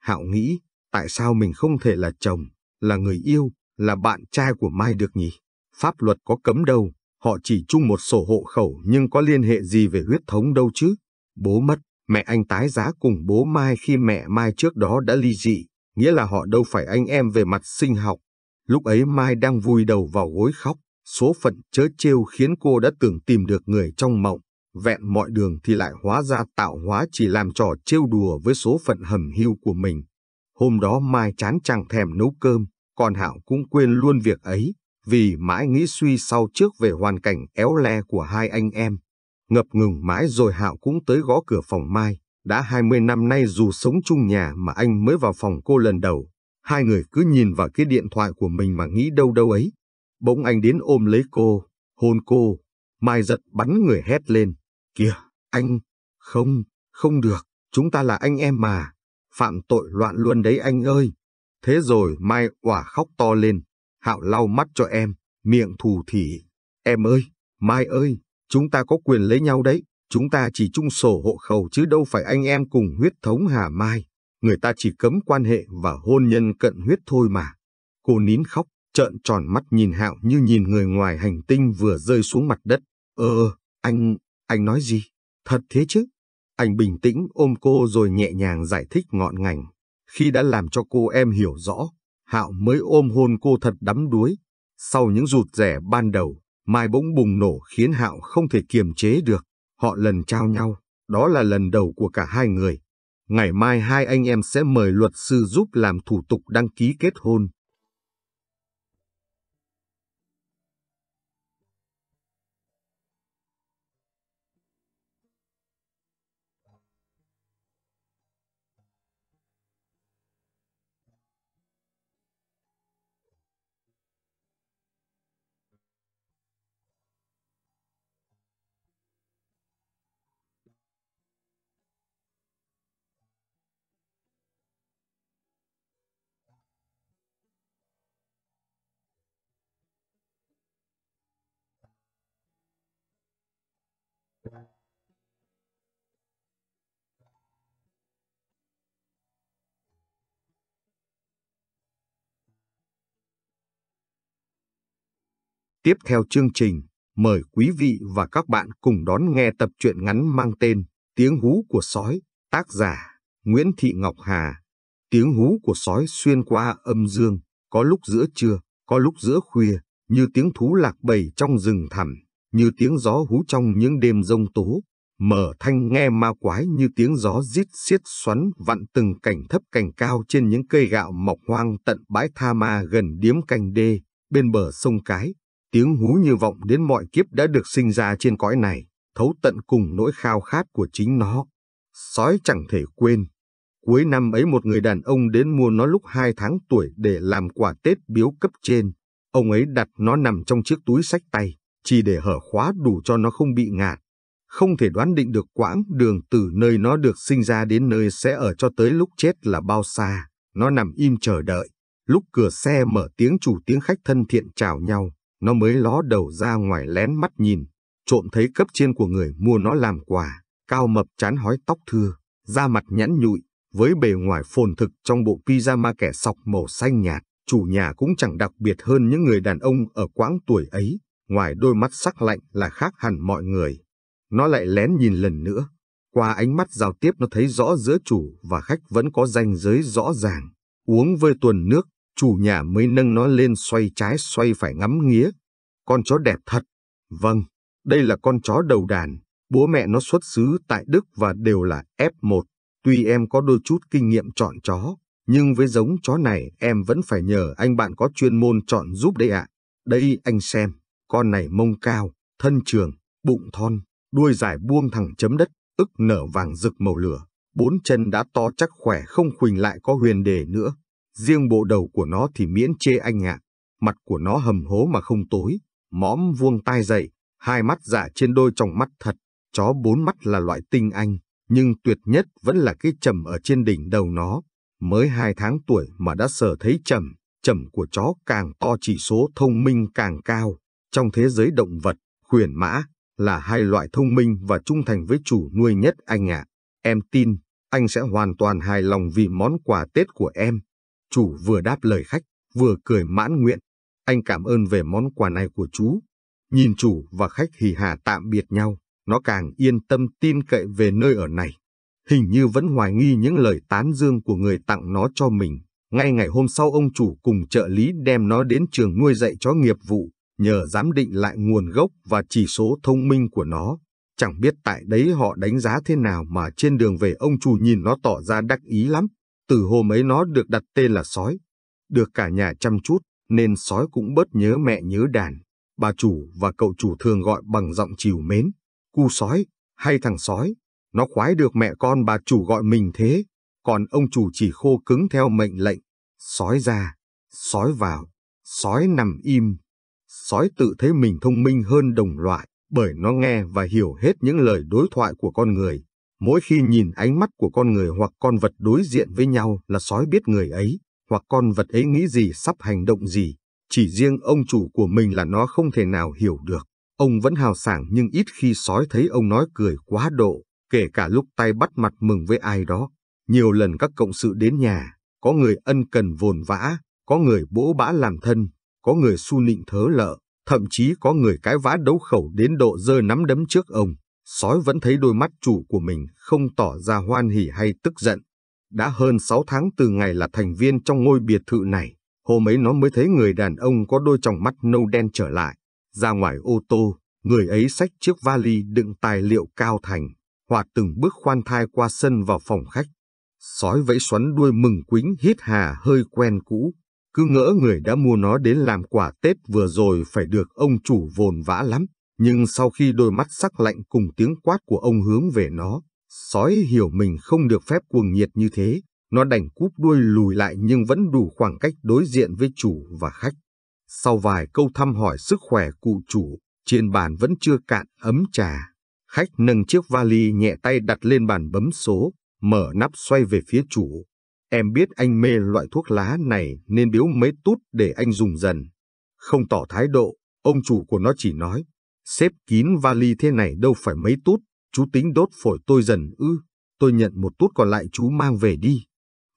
Hạo nghĩ, tại sao mình không thể là chồng, là người yêu, là bạn trai của Mai được nhỉ? Pháp luật có cấm đâu, họ chỉ chung một sổ hộ khẩu nhưng có liên hệ gì về huyết thống đâu chứ? Bố mất, mẹ anh tái giá cùng bố Mai khi mẹ Mai trước đó đã ly dị, nghĩa là họ đâu phải anh em về mặt sinh học. Lúc ấy Mai đang vùi đầu vào gối khóc, số phận chớ trêu khiến cô đã tưởng tìm được người trong mộng, vẹn mọi đường thì lại hóa ra tạo hóa chỉ làm trò trêu đùa với số phận hầm hưu của mình. Hôm đó Mai chán chẳng thèm nấu cơm, còn Hạo cũng quên luôn việc ấy, vì mãi nghĩ suy sau trước về hoàn cảnh éo le của hai anh em. Ngập ngừng mãi rồi Hạo cũng tới gõ cửa phòng Mai, đã 20 năm nay dù sống chung nhà mà anh mới vào phòng cô lần đầu. Hai người cứ nhìn vào cái điện thoại của mình mà nghĩ đâu đâu ấy. Bỗng anh đến ôm lấy cô, hôn cô. Mai giật bắn người hét lên. Kìa, anh, không, không được, chúng ta là anh em mà. Phạm tội loạn luôn đấy anh ơi. Thế rồi Mai quả khóc to lên. Hạo lau mắt cho em, miệng thù thỉ. Em ơi, Mai ơi, chúng ta có quyền lấy nhau đấy. Chúng ta chỉ chung sổ hộ khẩu chứ đâu phải anh em cùng huyết thống Hà Mai. Người ta chỉ cấm quan hệ và hôn nhân cận huyết thôi mà. Cô nín khóc, trợn tròn mắt nhìn Hạo như nhìn người ngoài hành tinh vừa rơi xuống mặt đất. Ờ, anh, anh nói gì? Thật thế chứ? Anh bình tĩnh ôm cô rồi nhẹ nhàng giải thích ngọn ngành. Khi đã làm cho cô em hiểu rõ, Hạo mới ôm hôn cô thật đắm đuối. Sau những rụt rẻ ban đầu, Mai bỗng bùng nổ khiến Hạo không thể kiềm chế được. Họ lần trao nhau, đó là lần đầu của cả hai người. Ngày mai hai anh em sẽ mời luật sư giúp làm thủ tục đăng ký kết hôn. Tiếp theo chương trình, mời quý vị và các bạn cùng đón nghe tập truyện ngắn mang tên Tiếng hú của sói, tác giả Nguyễn Thị Ngọc Hà. Tiếng hú của sói xuyên qua âm dương, có lúc giữa trưa, có lúc giữa khuya, như tiếng thú lạc bầy trong rừng thẳm, như tiếng gió hú trong những đêm rông tố, mở thanh nghe ma quái như tiếng gió rít xiết xoắn vặn từng cảnh thấp cảnh cao trên những cây gạo mọc hoang tận bãi tha ma gần điếm canh đê, bên bờ sông Cái. Tiếng hú như vọng đến mọi kiếp đã được sinh ra trên cõi này, thấu tận cùng nỗi khao khát của chính nó. Sói chẳng thể quên. Cuối năm ấy một người đàn ông đến mua nó lúc hai tháng tuổi để làm quà Tết biếu cấp trên. Ông ấy đặt nó nằm trong chiếc túi sách tay, chỉ để hở khóa đủ cho nó không bị ngạt. Không thể đoán định được quãng đường từ nơi nó được sinh ra đến nơi sẽ ở cho tới lúc chết là bao xa. Nó nằm im chờ đợi. Lúc cửa xe mở tiếng chủ tiếng khách thân thiện chào nhau, nó mới ló đầu ra ngoài lén mắt nhìn, trộm thấy cấp trên của người mua nó làm quà, cao mập chán hói tóc thưa, da mặt nhẵn nhụi, với bề ngoài phồn thực trong bộ pyjama kẻ sọc màu xanh nhạt, chủ nhà cũng chẳng đặc biệt hơn những người đàn ông ở quãng tuổi ấy, ngoài đôi mắt sắc lạnh là khác hẳn mọi người. Nó lại lén nhìn lần nữa, qua ánh mắt giao tiếp nó thấy rõ giữa chủ và khách vẫn có ranh giới rõ ràng. Uống vơi tuần nước, chủ nhà mới nâng nó lên xoay trái xoay phải ngắm nghía. Con chó đẹp thật. Vâng, đây là con chó đầu đàn. Bố mẹ nó xuất xứ tại Đức và đều là F1. Tuy em có đôi chút kinh nghiệm chọn chó, nhưng với giống chó này em vẫn phải nhờ anh bạn có chuyên môn chọn giúp đây ạ. Đây anh xem, con này mông cao, thân trường, bụng thon, đuôi dài buông thẳng chấm đất, ức nở vàng rực màu lửa. Bốn chân đã to chắc khỏe không khuỳnh lại có huyền đề nữa. Riêng bộ đầu của nó thì miễn chê anh ạ. Mặt của nó hầm hố mà không tối, mõm vuông tai dậy, hai mắt giả trên đôi trong mắt thật. Chó bốn mắt là loại tinh anh, nhưng tuyệt nhất vẫn là cái trầm ở trên đỉnh đầu nó. Mới hai tháng tuổi mà đã sở thấy trầm, trầm của chó càng to chỉ số thông minh càng cao. Trong thế giới động vật, khuyển mã là hai loại thông minh và trung thành với chủ nuôi nhất anh ạ. Em tin, anh sẽ hoàn toàn hài lòng vì món quà Tết của em. Chủ vừa đáp lời khách, vừa cười mãn nguyện. Anh cảm ơn về món quà này của chú. Nhìn chủ và khách hì hà tạm biệt nhau, nó càng yên tâm tin cậy về nơi ở này. Hình như vẫn hoài nghi những lời tán dương của người tặng nó cho mình. Ngay ngày hôm sau ông chủ cùng trợ lý đem nó đến trường nuôi dạy chó nghiệp vụ, nhờ giám định lại nguồn gốc và chỉ số thông minh của nó. Chẳng biết tại đấy họ đánh giá thế nào mà trên đường về ông chủ nhìn nó tỏ ra đắc ý lắm. Từ hôm ấy nó được đặt tên là sói. Được cả nhà chăm chút, nên sói cũng bớt nhớ mẹ nhớ đàn. Bà chủ và cậu chủ thường gọi bằng giọng chiều mến. Cu sói, hay thằng sói. Nó khoái được mẹ con bà chủ gọi mình thế. Còn ông chủ chỉ khô cứng theo mệnh lệnh. Sói ra, sói vào, sói nằm im. Sói tự thấy mình thông minh hơn đồng loại, bởi nó nghe và hiểu hết những lời đối thoại của con người. Mỗi khi nhìn ánh mắt của con người hoặc con vật đối diện với nhau là sói biết người ấy, hoặc con vật ấy nghĩ gì sắp hành động gì. Chỉ riêng ông chủ của mình là nó không thể nào hiểu được. Ông vẫn hào sảng nhưng ít khi sói thấy ông nói cười quá độ, kể cả lúc tay bắt mặt mừng với ai đó. Nhiều lần các cộng sự đến nhà, có người ân cần vồn vã, có người bỗ bã làm thân, có người su nịnh thớ lợ, thậm chí có người cái vã đấu khẩu đến độ dơ nắm đấm trước ông. Sói vẫn thấy đôi mắt chủ của mình không tỏ ra hoan hỉ hay tức giận. Đã hơn 6 tháng từ ngày là thành viên trong ngôi biệt thự này, hôm ấy nó mới thấy người đàn ông có đôi tròng mắt nâu đen trở lại. Ra ngoài ô tô, người ấy xách chiếc vali đựng tài liệu cao thành, hoặc từng bước khoan thai qua sân vào phòng khách. Sói vẫy xoắn đuôi mừng quính hít hà hơi quen cũ, cứ ngỡ người đã mua nó đến làm quà Tết vừa rồi phải được ông chủ vồn vã lắm. Nhưng sau khi đôi mắt sắc lạnh cùng tiếng quát của ông hướng về nó, sói hiểu mình không được phép cuồng nhiệt như thế. Nó đành cúp đuôi lùi lại nhưng vẫn đủ khoảng cách đối diện với chủ và khách. Sau vài câu thăm hỏi sức khỏe cụ chủ, trên bàn vẫn chưa cạn ấm trà. Khách nâng chiếc vali nhẹ tay đặt lên bàn bấm số, mở nắp xoay về phía chủ. Em biết anh mê loại thuốc lá này nên biếu mấy tút để anh dùng dần. Không tỏ thái độ, ông chủ của nó chỉ nói, xếp kín vali thế này đâu phải mấy tút, chú tính đốt phổi tôi dần ư, tôi nhận một tút còn lại chú mang về đi.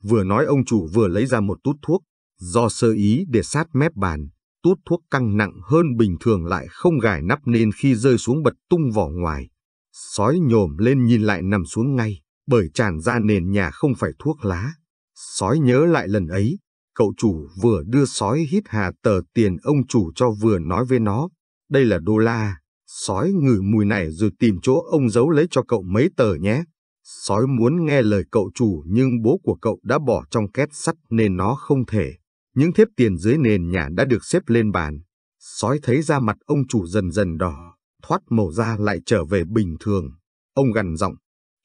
Vừa nói ông chủ vừa lấy ra một tút thuốc, do sơ ý để sát mép bàn, tút thuốc căng nặng hơn bình thường lại không gài nắp nên khi rơi xuống bật tung vỏ ngoài. Sói nhồm lên nhìn lại nằm xuống ngay, bởi tràn ra nền nhà không phải thuốc lá. Sói nhớ lại lần ấy, cậu chủ vừa đưa sói hít hà tờ tiền ông chủ cho vừa nói với nó, đây là đô la, sói ngửi mùi này rồi tìm chỗ ông giấu lấy cho cậu mấy tờ nhé. Sói muốn nghe lời cậu chủ nhưng bố của cậu đã bỏ trong két sắt nên nó không thể. Những thếp tiền dưới nền nhà đã được xếp lên bàn. Sói thấy da mặt ông chủ dần dần đỏ, thoát màu da lại trở về bình thường. Ông gằn giọng,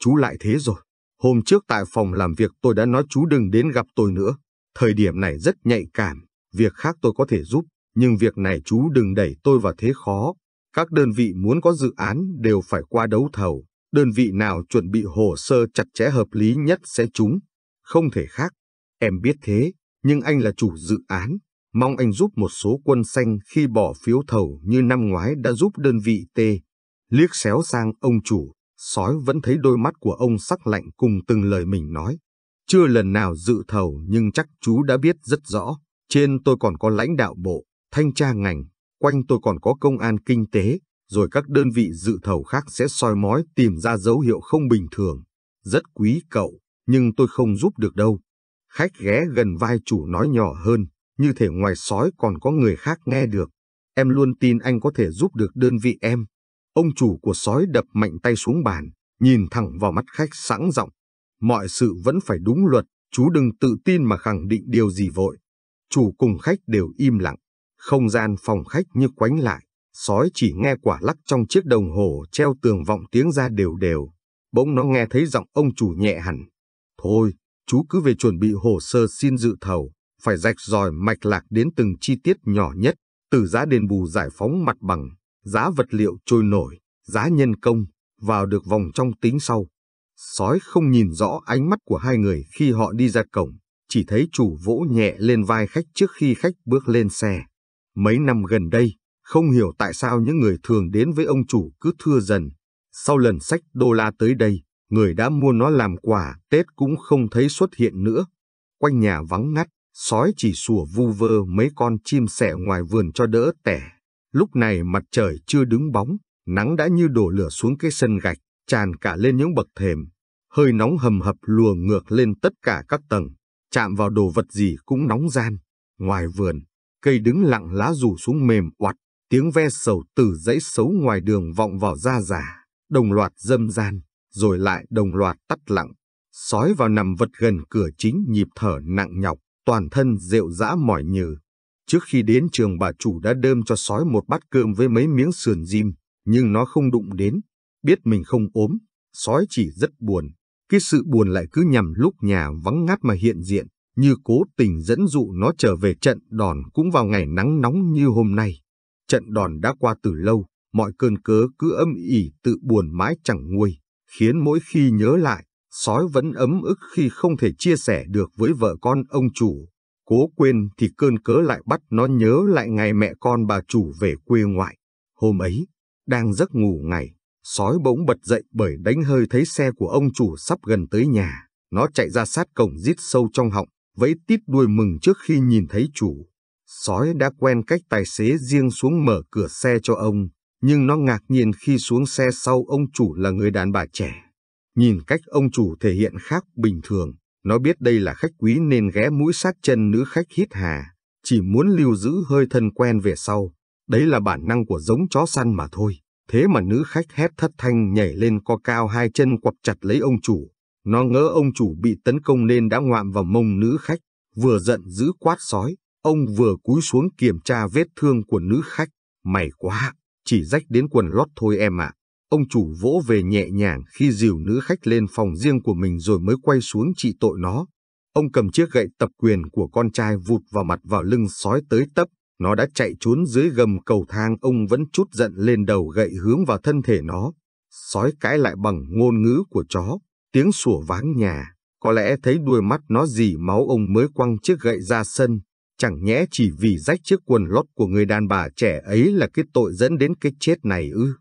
chú lại thế rồi. Hôm trước tại phòng làm việc tôi đã nói chú đừng đến gặp tôi nữa. Thời điểm này rất nhạy cảm, việc khác tôi có thể giúp, nhưng việc này chú đừng đẩy tôi vào thế khó. Các đơn vị muốn có dự án đều phải qua đấu thầu, đơn vị nào chuẩn bị hồ sơ chặt chẽ hợp lý nhất sẽ trúng. Không thể khác. Em biết thế, nhưng anh là chủ dự án, mong anh giúp một số quân xanh khi bỏ phiếu thầu như năm ngoái đã giúp đơn vị T. Liếc xéo sang ông chủ, sói vẫn thấy đôi mắt của ông sắc lạnh cùng từng lời mình nói. Chưa lần nào dự thầu nhưng chắc chú đã biết rất rõ, trên tôi còn có lãnh đạo bộ, thanh tra ngành, quanh tôi còn có công an kinh tế, rồi các đơn vị dự thầu khác sẽ soi mói tìm ra dấu hiệu không bình thường. Rất quý cậu, nhưng tôi không giúp được đâu. Khách ghé gần vai chủ nói nhỏ hơn, như thể ngoài sói còn có người khác nghe được. Em luôn tin anh có thể giúp được đơn vị em. Ông chủ của sói đập mạnh tay xuống bàn, nhìn thẳng vào mắt khách sẵn giọng. Mọi sự vẫn phải đúng luật, chú đừng tự tin mà khẳng định điều gì vội. Chủ cùng khách đều im lặng, không gian phòng khách như quánh lại. Sói chỉ nghe quả lắc trong chiếc đồng hồ treo tường vọng tiếng ra đều đều. Bỗng nó nghe thấy giọng ông chủ nhẹ hẳn. Thôi, chú cứ về chuẩn bị hồ sơ xin dự thầu. phải rạch ròi mạch lạc đến từng chi tiết nhỏ nhất, từ giá đền bù giải phóng mặt bằng, giá vật liệu trôi nổi, giá nhân công, vào được vòng trong tính sau. Sói không nhìn rõ ánh mắt của hai người khi họ đi ra cổng, chỉ thấy chủ vỗ nhẹ lên vai khách trước khi khách bước lên xe. Mấy năm gần đây, không hiểu tại sao những người thường đến với ông chủ cứ thưa dần. Sau lần sách đô la tới đây, người đã mua nó làm quà Tết cũng không thấy xuất hiện nữa. Quanh nhà vắng ngắt, sói chỉ sủa vu vơ mấy con chim sẻ ngoài vườn cho đỡ tẻ. Lúc này mặt trời chưa đứng bóng, nắng đã như đổ lửa xuống cái sân gạch, tràn cả lên những bậc thềm. Hơi nóng hầm hập lùa ngược lên tất cả các tầng, chạm vào đồ vật gì cũng nóng gian. Ngoài vườn, cây đứng lặng lá rủ xuống mềm oặt, tiếng ve sầu từ dãy xấu ngoài đường vọng vào da giả, đồng loạt dâm gian, rồi lại đồng loạt tắt lặng. Sói vào nằm vật gần cửa chính nhịp thở nặng nhọc, toàn thân rệu rã mỏi nhừ. Trước khi đến trường bà chủ đã đơm cho sói một bát cơm với mấy miếng sườn diêm, nhưng nó không đụng đến. Biết mình không ốm, sói chỉ rất buồn. Cái sự buồn lại cứ nhằm lúc nhà vắng ngắt mà hiện diện, như cố tình dẫn dụ nó trở về trận đòn cũng vào ngày nắng nóng như hôm nay. Trận đòn đã qua từ lâu, mọi cơn cớ cứ âm ỉ tự buồn mãi chẳng nguôi, khiến mỗi khi nhớ lại, sói vẫn ấm ức khi không thể chia sẻ được với vợ con ông chủ. Cố quên thì cơn cớ lại bắt nó nhớ lại ngày mẹ con bà chủ về quê ngoại. Hôm ấy, đang giấc ngủ ngày, sói bỗng bật dậy bởi đánh hơi thấy xe của ông chủ sắp gần tới nhà. Nó chạy ra sát cổng rít sâu trong họng, vẫy tít đuôi mừng trước khi nhìn thấy chủ. Sói đã quen cách tài xế riêng xuống mở cửa xe cho ông, nhưng nó ngạc nhiên khi xuống xe sau ông chủ là người đàn bà trẻ. Nhìn cách ông chủ thể hiện khác bình thường, nó biết đây là khách quý nên ghé mũi sát chân nữ khách hít hà, chỉ muốn lưu giữ hơi thân quen về sau. Đấy là bản năng của giống chó săn mà thôi. Thế mà nữ khách hét thất thanh nhảy lên co cao hai chân quặp chặt lấy ông chủ. Nó ngỡ ông chủ bị tấn công nên đã ngoạm vào mông nữ khách, vừa giận dữ quát sói. Ông vừa cúi xuống kiểm tra vết thương của nữ khách. Mày quá, chỉ rách đến quần lót thôi em ạ. Ông chủ vỗ về nhẹ nhàng khi dìu nữ khách lên phòng riêng của mình rồi mới quay xuống trị tội nó. Ông cầm chiếc gậy tập quyền của con trai vụt vào mặt vào lưng sói tới tấp. Nó đã chạy trốn dưới gầm cầu thang ông vẫn chút giận lên đầu gậy hướng vào thân thể nó. Sói cãi lại bằng ngôn ngữ của chó, tiếng sủa váng nhà. Có lẽ thấy đuôi mắt nó dì máu ông mới quăng chiếc gậy ra sân. Chẳng nhẽ chỉ vì rách chiếc quần lót của người đàn bà trẻ ấy là cái tội dẫn đến cái chết này ư.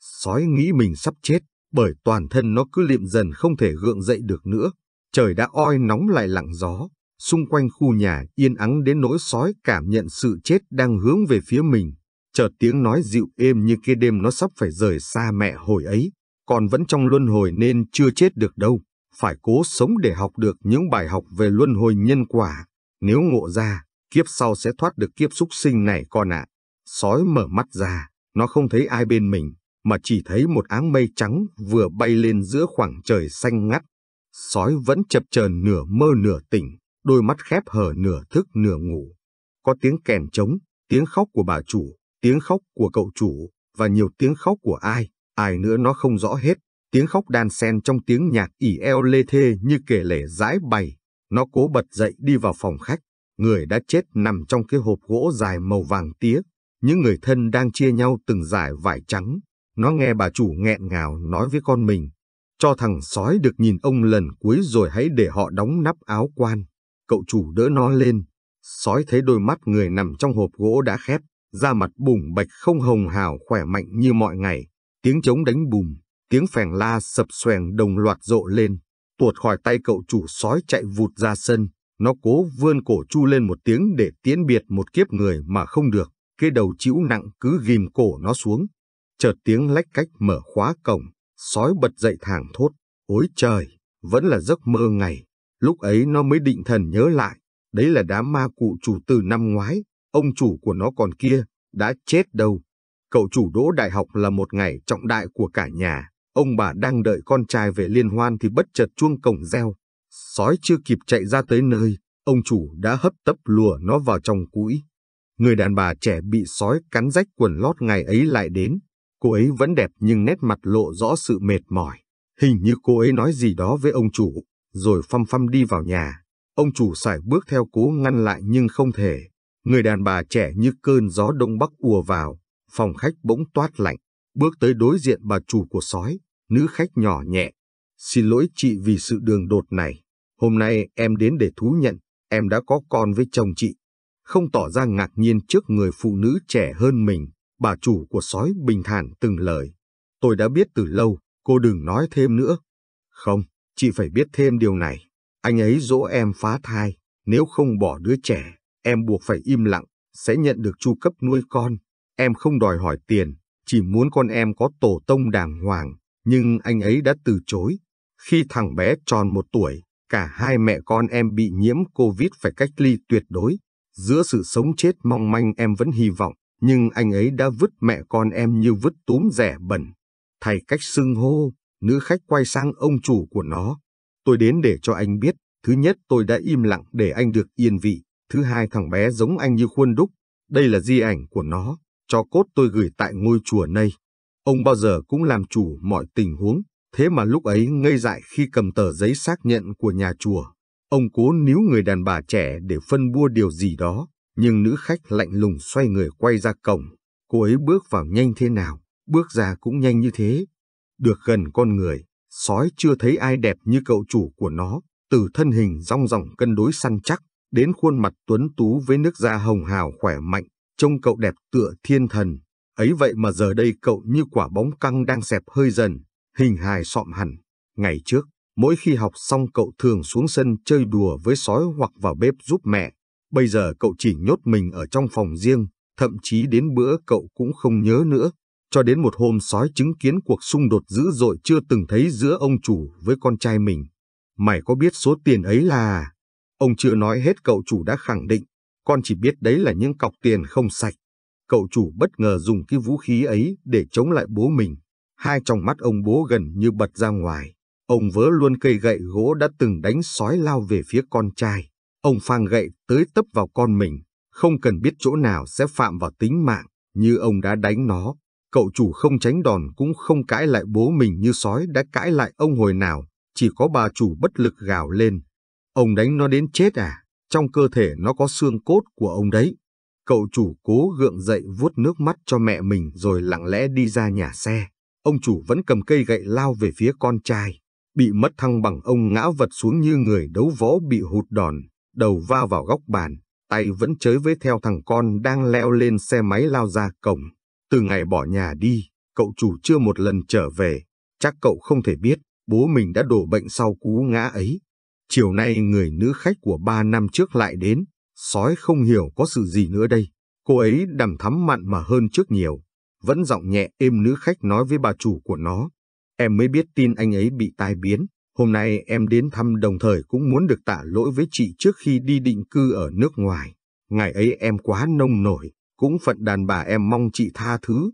Sói nghĩ mình sắp chết, bởi toàn thân nó cứ liệm dần không thể gượng dậy được nữa. Trời đã oi nóng lại lặng gió, xung quanh khu nhà yên ắng đến nỗi sói cảm nhận sự chết đang hướng về phía mình. Chợt tiếng nói dịu êm như cái đêm nó sắp phải rời xa mẹ hồi ấy, còn vẫn trong luân hồi nên chưa chết được đâu. Phải cố sống để học được những bài học về luân hồi nhân quả. Nếu ngộ ra, kiếp sau sẽ thoát được kiếp súc sinh này con ạ. Sói mở mắt ra, nó không thấy ai bên mình, mà chỉ thấy một áng mây trắng vừa bay lên giữa khoảng trời xanh ngắt. Sói vẫn chập chờn nửa mơ nửa tỉnh, đôi mắt khép hờ nửa thức nửa ngủ. Có tiếng kèn trống, tiếng khóc của bà chủ, tiếng khóc của cậu chủ, và nhiều tiếng khóc của ai, ai nữa nó không rõ hết. Tiếng khóc đan xen trong tiếng nhạc ỉ eo lê thê như kể lể dãi bày. Nó cố bật dậy đi vào phòng khách. Người đã chết nằm trong cái hộp gỗ dài màu vàng tía. Những người thân đang chia nhau từng giải vải trắng, nó nghe bà chủ nghẹn ngào nói với con mình, cho thằng sói được nhìn ông lần cuối rồi hãy để họ đóng nắp áo quan. Cậu chủ đỡ nó lên. Sói thấy đôi mắt người nằm trong hộp gỗ đã khép, da mặt bùng bạch không hồng hào khỏe mạnh như mọi ngày. Tiếng trống đánh bùm, tiếng phèn la sập xoèng đồng loạt rộ lên. Tuột khỏi tay cậu chủ sói chạy vụt ra sân. Nó cố vươn cổ chu lên một tiếng để tiến biệt một kiếp người mà không được. Cái đầu chịu nặng cứ ghim cổ nó xuống. Chợt tiếng lách cách mở khóa cổng, sói bật dậy thảng thốt. Ôi trời, vẫn là giấc mơ ngày. Lúc ấy nó mới định thần nhớ lại. Đấy là đám ma cụ chủ từ năm ngoái. Ông chủ của nó còn kia, đã chết đâu. Cậu chủ đỗ đại học là một ngày trọng đại của cả nhà. Ông bà đang đợi con trai về liên hoan thì bất chợt chuông cổng reo. Sói chưa kịp chạy ra tới nơi, ông chủ đã hấp tấp lùa nó vào trong cũi. Người đàn bà trẻ bị sói cắn rách quần lót ngày ấy lại đến. Cô ấy vẫn đẹp nhưng nét mặt lộ rõ sự mệt mỏi. Hình như cô ấy nói gì đó với ông chủ, rồi phăm phăm đi vào nhà. Ông chủ sải bước theo cố ngăn lại nhưng không thể. Người đàn bà trẻ như cơn gió đông bắc ùa vào, phòng khách bỗng toát lạnh, bước tới đối diện bà chủ của sói, nữ khách nhỏ nhẹ. Xin lỗi chị vì sự đường đột này. Hôm nay em đến để thú nhận, em đã có con với chồng chị. Không tỏ ra ngạc nhiên trước người phụ nữ trẻ hơn mình, bà chủ của sói bình thản từng lời. Tôi đã biết từ lâu, cô đừng nói thêm nữa. Không, chị phải biết thêm điều này. Anh ấy dỗ em phá thai, nếu không bỏ đứa trẻ, em buộc phải im lặng, sẽ nhận được chu cấp nuôi con. Em không đòi hỏi tiền, chỉ muốn con em có tổ tông đàng hoàng, nhưng anh ấy đã từ chối. Khi thằng bé tròn một tuổi, cả hai mẹ con em bị nhiễm Covid phải cách ly tuyệt đối. Giữa sự sống chết mong manh em vẫn hy vọng, nhưng anh ấy đã vứt mẹ con em như vứt túm rẻ bẩn. Thay cách xưng hô, nữ khách quay sang ông chủ của nó. Tôi đến để cho anh biết, thứ nhất tôi đã im lặng để anh được yên vị, thứ hai thằng bé giống anh như khuôn đúc. Đây là di ảnh của nó, cho cốt tôi gửi tại ngôi chùa này. Ông bao giờ cũng làm chủ mọi tình huống, thế mà lúc ấy ngây dại khi cầm tờ giấy xác nhận của nhà chùa. Ông cố níu người đàn bà trẻ để phân bua điều gì đó, nhưng nữ khách lạnh lùng xoay người quay ra cổng. Cô ấy bước vào nhanh thế nào, bước ra cũng nhanh như thế. Được gần con người, sói chưa thấy ai đẹp như cậu chủ của nó, từ thân hình rong ròng cân đối săn chắc, đến khuôn mặt tuấn tú với nước da hồng hào khỏe mạnh, trông cậu đẹp tựa thiên thần. Ấy vậy mà giờ đây cậu như quả bóng căng đang xẹp hơi dần, hình hài sọm hẳn. Ngày trước, mỗi khi học xong cậu thường xuống sân chơi đùa với sói hoặc vào bếp giúp mẹ. Bây giờ cậu chỉ nhốt mình ở trong phòng riêng, thậm chí đến bữa cậu cũng không nhớ nữa. Cho đến một hôm sói chứng kiến cuộc xung đột dữ dội chưa từng thấy giữa ông chủ với con trai mình. Mày có biết số tiền ấy là... Ông chưa nói hết cậu chủ đã khẳng định, con chỉ biết đấy là những cọc tiền không sạch. Cậu chủ bất ngờ dùng cái vũ khí ấy để chống lại bố mình. Hai trong mắt ông bố gần như bật ra ngoài. Ông vớ luôn cây gậy gỗ đã từng đánh sói lao về phía con trai. Ông phang gậy tới tấp vào con mình, không cần biết chỗ nào sẽ phạm vào tính mạng, như ông đã đánh nó. Cậu chủ không tránh đòn cũng không cãi lại bố mình như sói đã cãi lại ông hồi nào, chỉ có bà chủ bất lực gào lên. Ông đánh nó đến chết à? Trong cơ thể nó có xương cốt của ông đấy. Cậu chủ cố gượng dậy vuốt nước mắt cho mẹ mình rồi lặng lẽ đi ra nhà xe. Ông chủ vẫn cầm cây gậy lao về phía con trai. Bị mất thăng bằng ông ngã vật xuống như người đấu võ bị hụt đòn, đầu va vào góc bàn, tay vẫn chới với theo thằng con đang leo lên xe máy lao ra cổng. Từ ngày bỏ nhà đi, cậu chủ chưa một lần trở về. Chắc cậu không thể biết, bố mình đã đổ bệnh sau cú ngã ấy. Chiều nay người nữ khách của ba năm trước lại đến, sói không hiểu có sự gì nữa đây. Cô ấy đầm thắm mặn mà hơn trước nhiều. Vẫn giọng nhẹ êm nữ khách nói với bà chủ của nó. Em mới biết tin anh ấy bị tai biến. Hôm nay em đến thăm đồng thời cũng muốn được tạ lỗi với chị trước khi đi định cư ở nước ngoài. Ngày ấy em quá nông nổi, cũng phận đàn bà em mong chị tha thứ.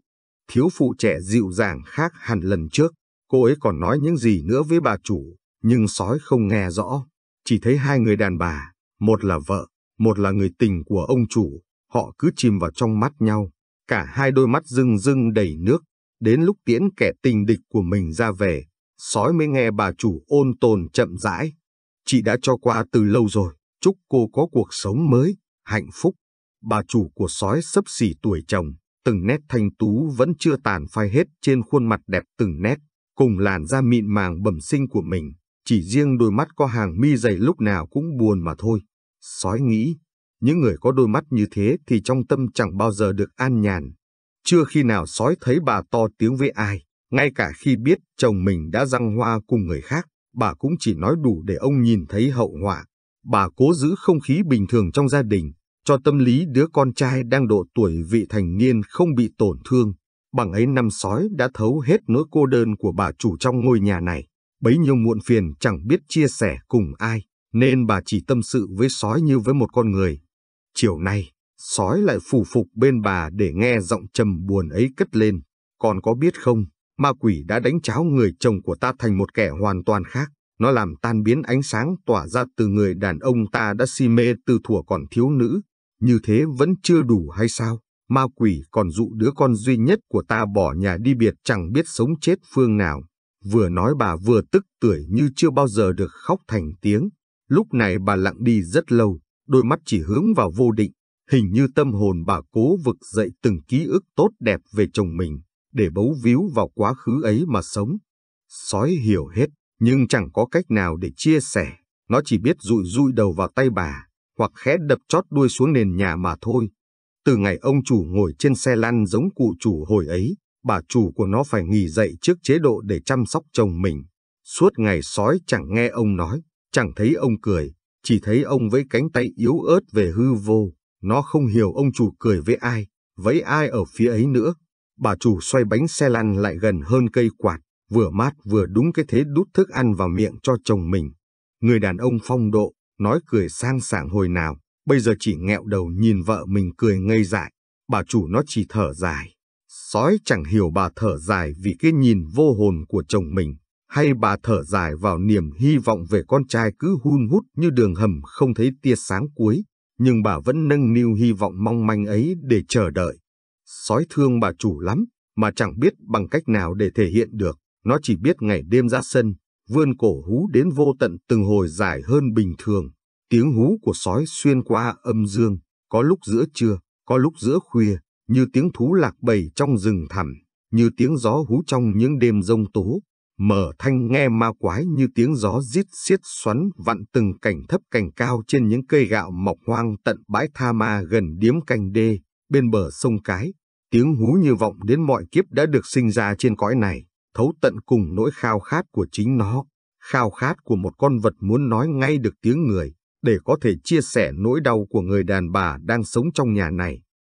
Thiếu phụ trẻ dịu dàng khác hẳn lần trước. Cô ấy còn nói những gì nữa với bà chủ, nhưng sói không nghe rõ. Chỉ thấy hai người đàn bà, một là vợ, một là người tình của ông chủ, họ cứ chìm vào trong mắt nhau. Cả hai đôi mắt rưng rưng đầy nước, đến lúc tiễn kẻ tình địch của mình ra về, sói mới nghe bà chủ ôn tồn chậm rãi. Chị đã cho qua từ lâu rồi, chúc cô có cuộc sống mới, hạnh phúc. Bà chủ của sói sấp xỉ tuổi chồng, từng nét thanh tú vẫn chưa tàn phai hết trên khuôn mặt đẹp từng nét, cùng làn da mịn màng bẩm sinh của mình, chỉ riêng đôi mắt có hàng mi dày lúc nào cũng buồn mà thôi. Sói nghĩ, những người có đôi mắt như thế thì trong tâm chẳng bao giờ được an nhàn. Chưa khi nào sói thấy bà to tiếng với ai, ngay cả khi biết chồng mình đã răng hoa cùng người khác, bà cũng chỉ nói đủ để ông nhìn thấy hậu họa. Bà cố giữ không khí bình thường trong gia đình, cho tâm lý đứa con trai đang độ tuổi vị thành niên không bị tổn thương. Bằng ấy năm sói đã thấu hết nỗi cô đơn của bà chủ trong ngôi nhà này. Bấy nhiêu muộn phiền chẳng biết chia sẻ cùng ai, nên bà chỉ tâm sự với sói như với một con người. Chiều nay, sói lại phủ phục bên bà để nghe giọng trầm buồn ấy cất lên. Còn có biết không, ma quỷ đã đánh cháo người chồng của ta thành một kẻ hoàn toàn khác. Nó làm tan biến ánh sáng tỏa ra từ người đàn ông ta đã si mê từ thuở còn thiếu nữ. Như thế vẫn chưa đủ hay sao? Ma quỷ còn dụ đứa con duy nhất của ta bỏ nhà đi biệt chẳng biết sống chết phương nào. Vừa nói bà vừa tức tưởi như chưa bao giờ được khóc thành tiếng. Lúc này bà lặng đi rất lâu, đôi mắt chỉ hướng vào vô định, hình như tâm hồn bà cố vực dậy từng ký ức tốt đẹp về chồng mình, để bấu víu vào quá khứ ấy mà sống. Sói hiểu hết, nhưng chẳng có cách nào để chia sẻ, nó chỉ biết rụi rụi đầu vào tay bà, hoặc khẽ đập chót đuôi xuống nền nhà mà thôi. Từ ngày ông chủ ngồi trên xe lăn giống cụ chủ hồi ấy, bà chủ của nó phải nghỉ dậy trước chế độ để chăm sóc chồng mình. Suốt ngày sói chẳng nghe ông nói, chẳng thấy ông cười, chỉ thấy ông với cánh tay yếu ớt về hư vô. Nó không hiểu ông chủ cười với ai, với ai ở phía ấy nữa. Bà chủ xoay bánh xe lăn lại gần hơn cây quạt, vừa mát vừa đúng cái thế đút thức ăn vào miệng cho chồng mình. Người đàn ông phong độ, nói cười sang sảng hồi nào, bây giờ chỉ nghẹo đầu nhìn vợ mình cười ngây dại. Bà chủ nó chỉ thở dài. Sói chẳng hiểu bà thở dài vì cái nhìn vô hồn của chồng mình, hay bà thở dài vào niềm hy vọng về con trai cứ hun hút như đường hầm không thấy tia sáng cuối, nhưng bà vẫn nâng niu hy vọng mong manh ấy để chờ đợi. Sói thương bà chủ lắm, mà chẳng biết bằng cách nào để thể hiện được, nó chỉ biết ngày đêm ra sân, vươn cổ hú đến vô tận từng hồi dài hơn bình thường. Tiếng hú của sói xuyên qua âm dương, có lúc giữa trưa, có lúc giữa khuya, như tiếng thú lạc bầy trong rừng thẳm, như tiếng gió hú trong những đêm rông tố. Mở thanh nghe ma quái như tiếng gió rít xiết xoắn vặn từng cảnh thấp cảnh cao trên những cây gạo mọc hoang tận bãi tha ma gần điếm canh đê, bên bờ sông cái. Tiếng hú như vọng đến mọi kiếp đã được sinh ra trên cõi này, thấu tận cùng nỗi khao khát của chính nó, khao khát của một con vật muốn nói ngay được tiếng người, để có thể chia sẻ nỗi đau của người đàn bà đang sống trong nhà này.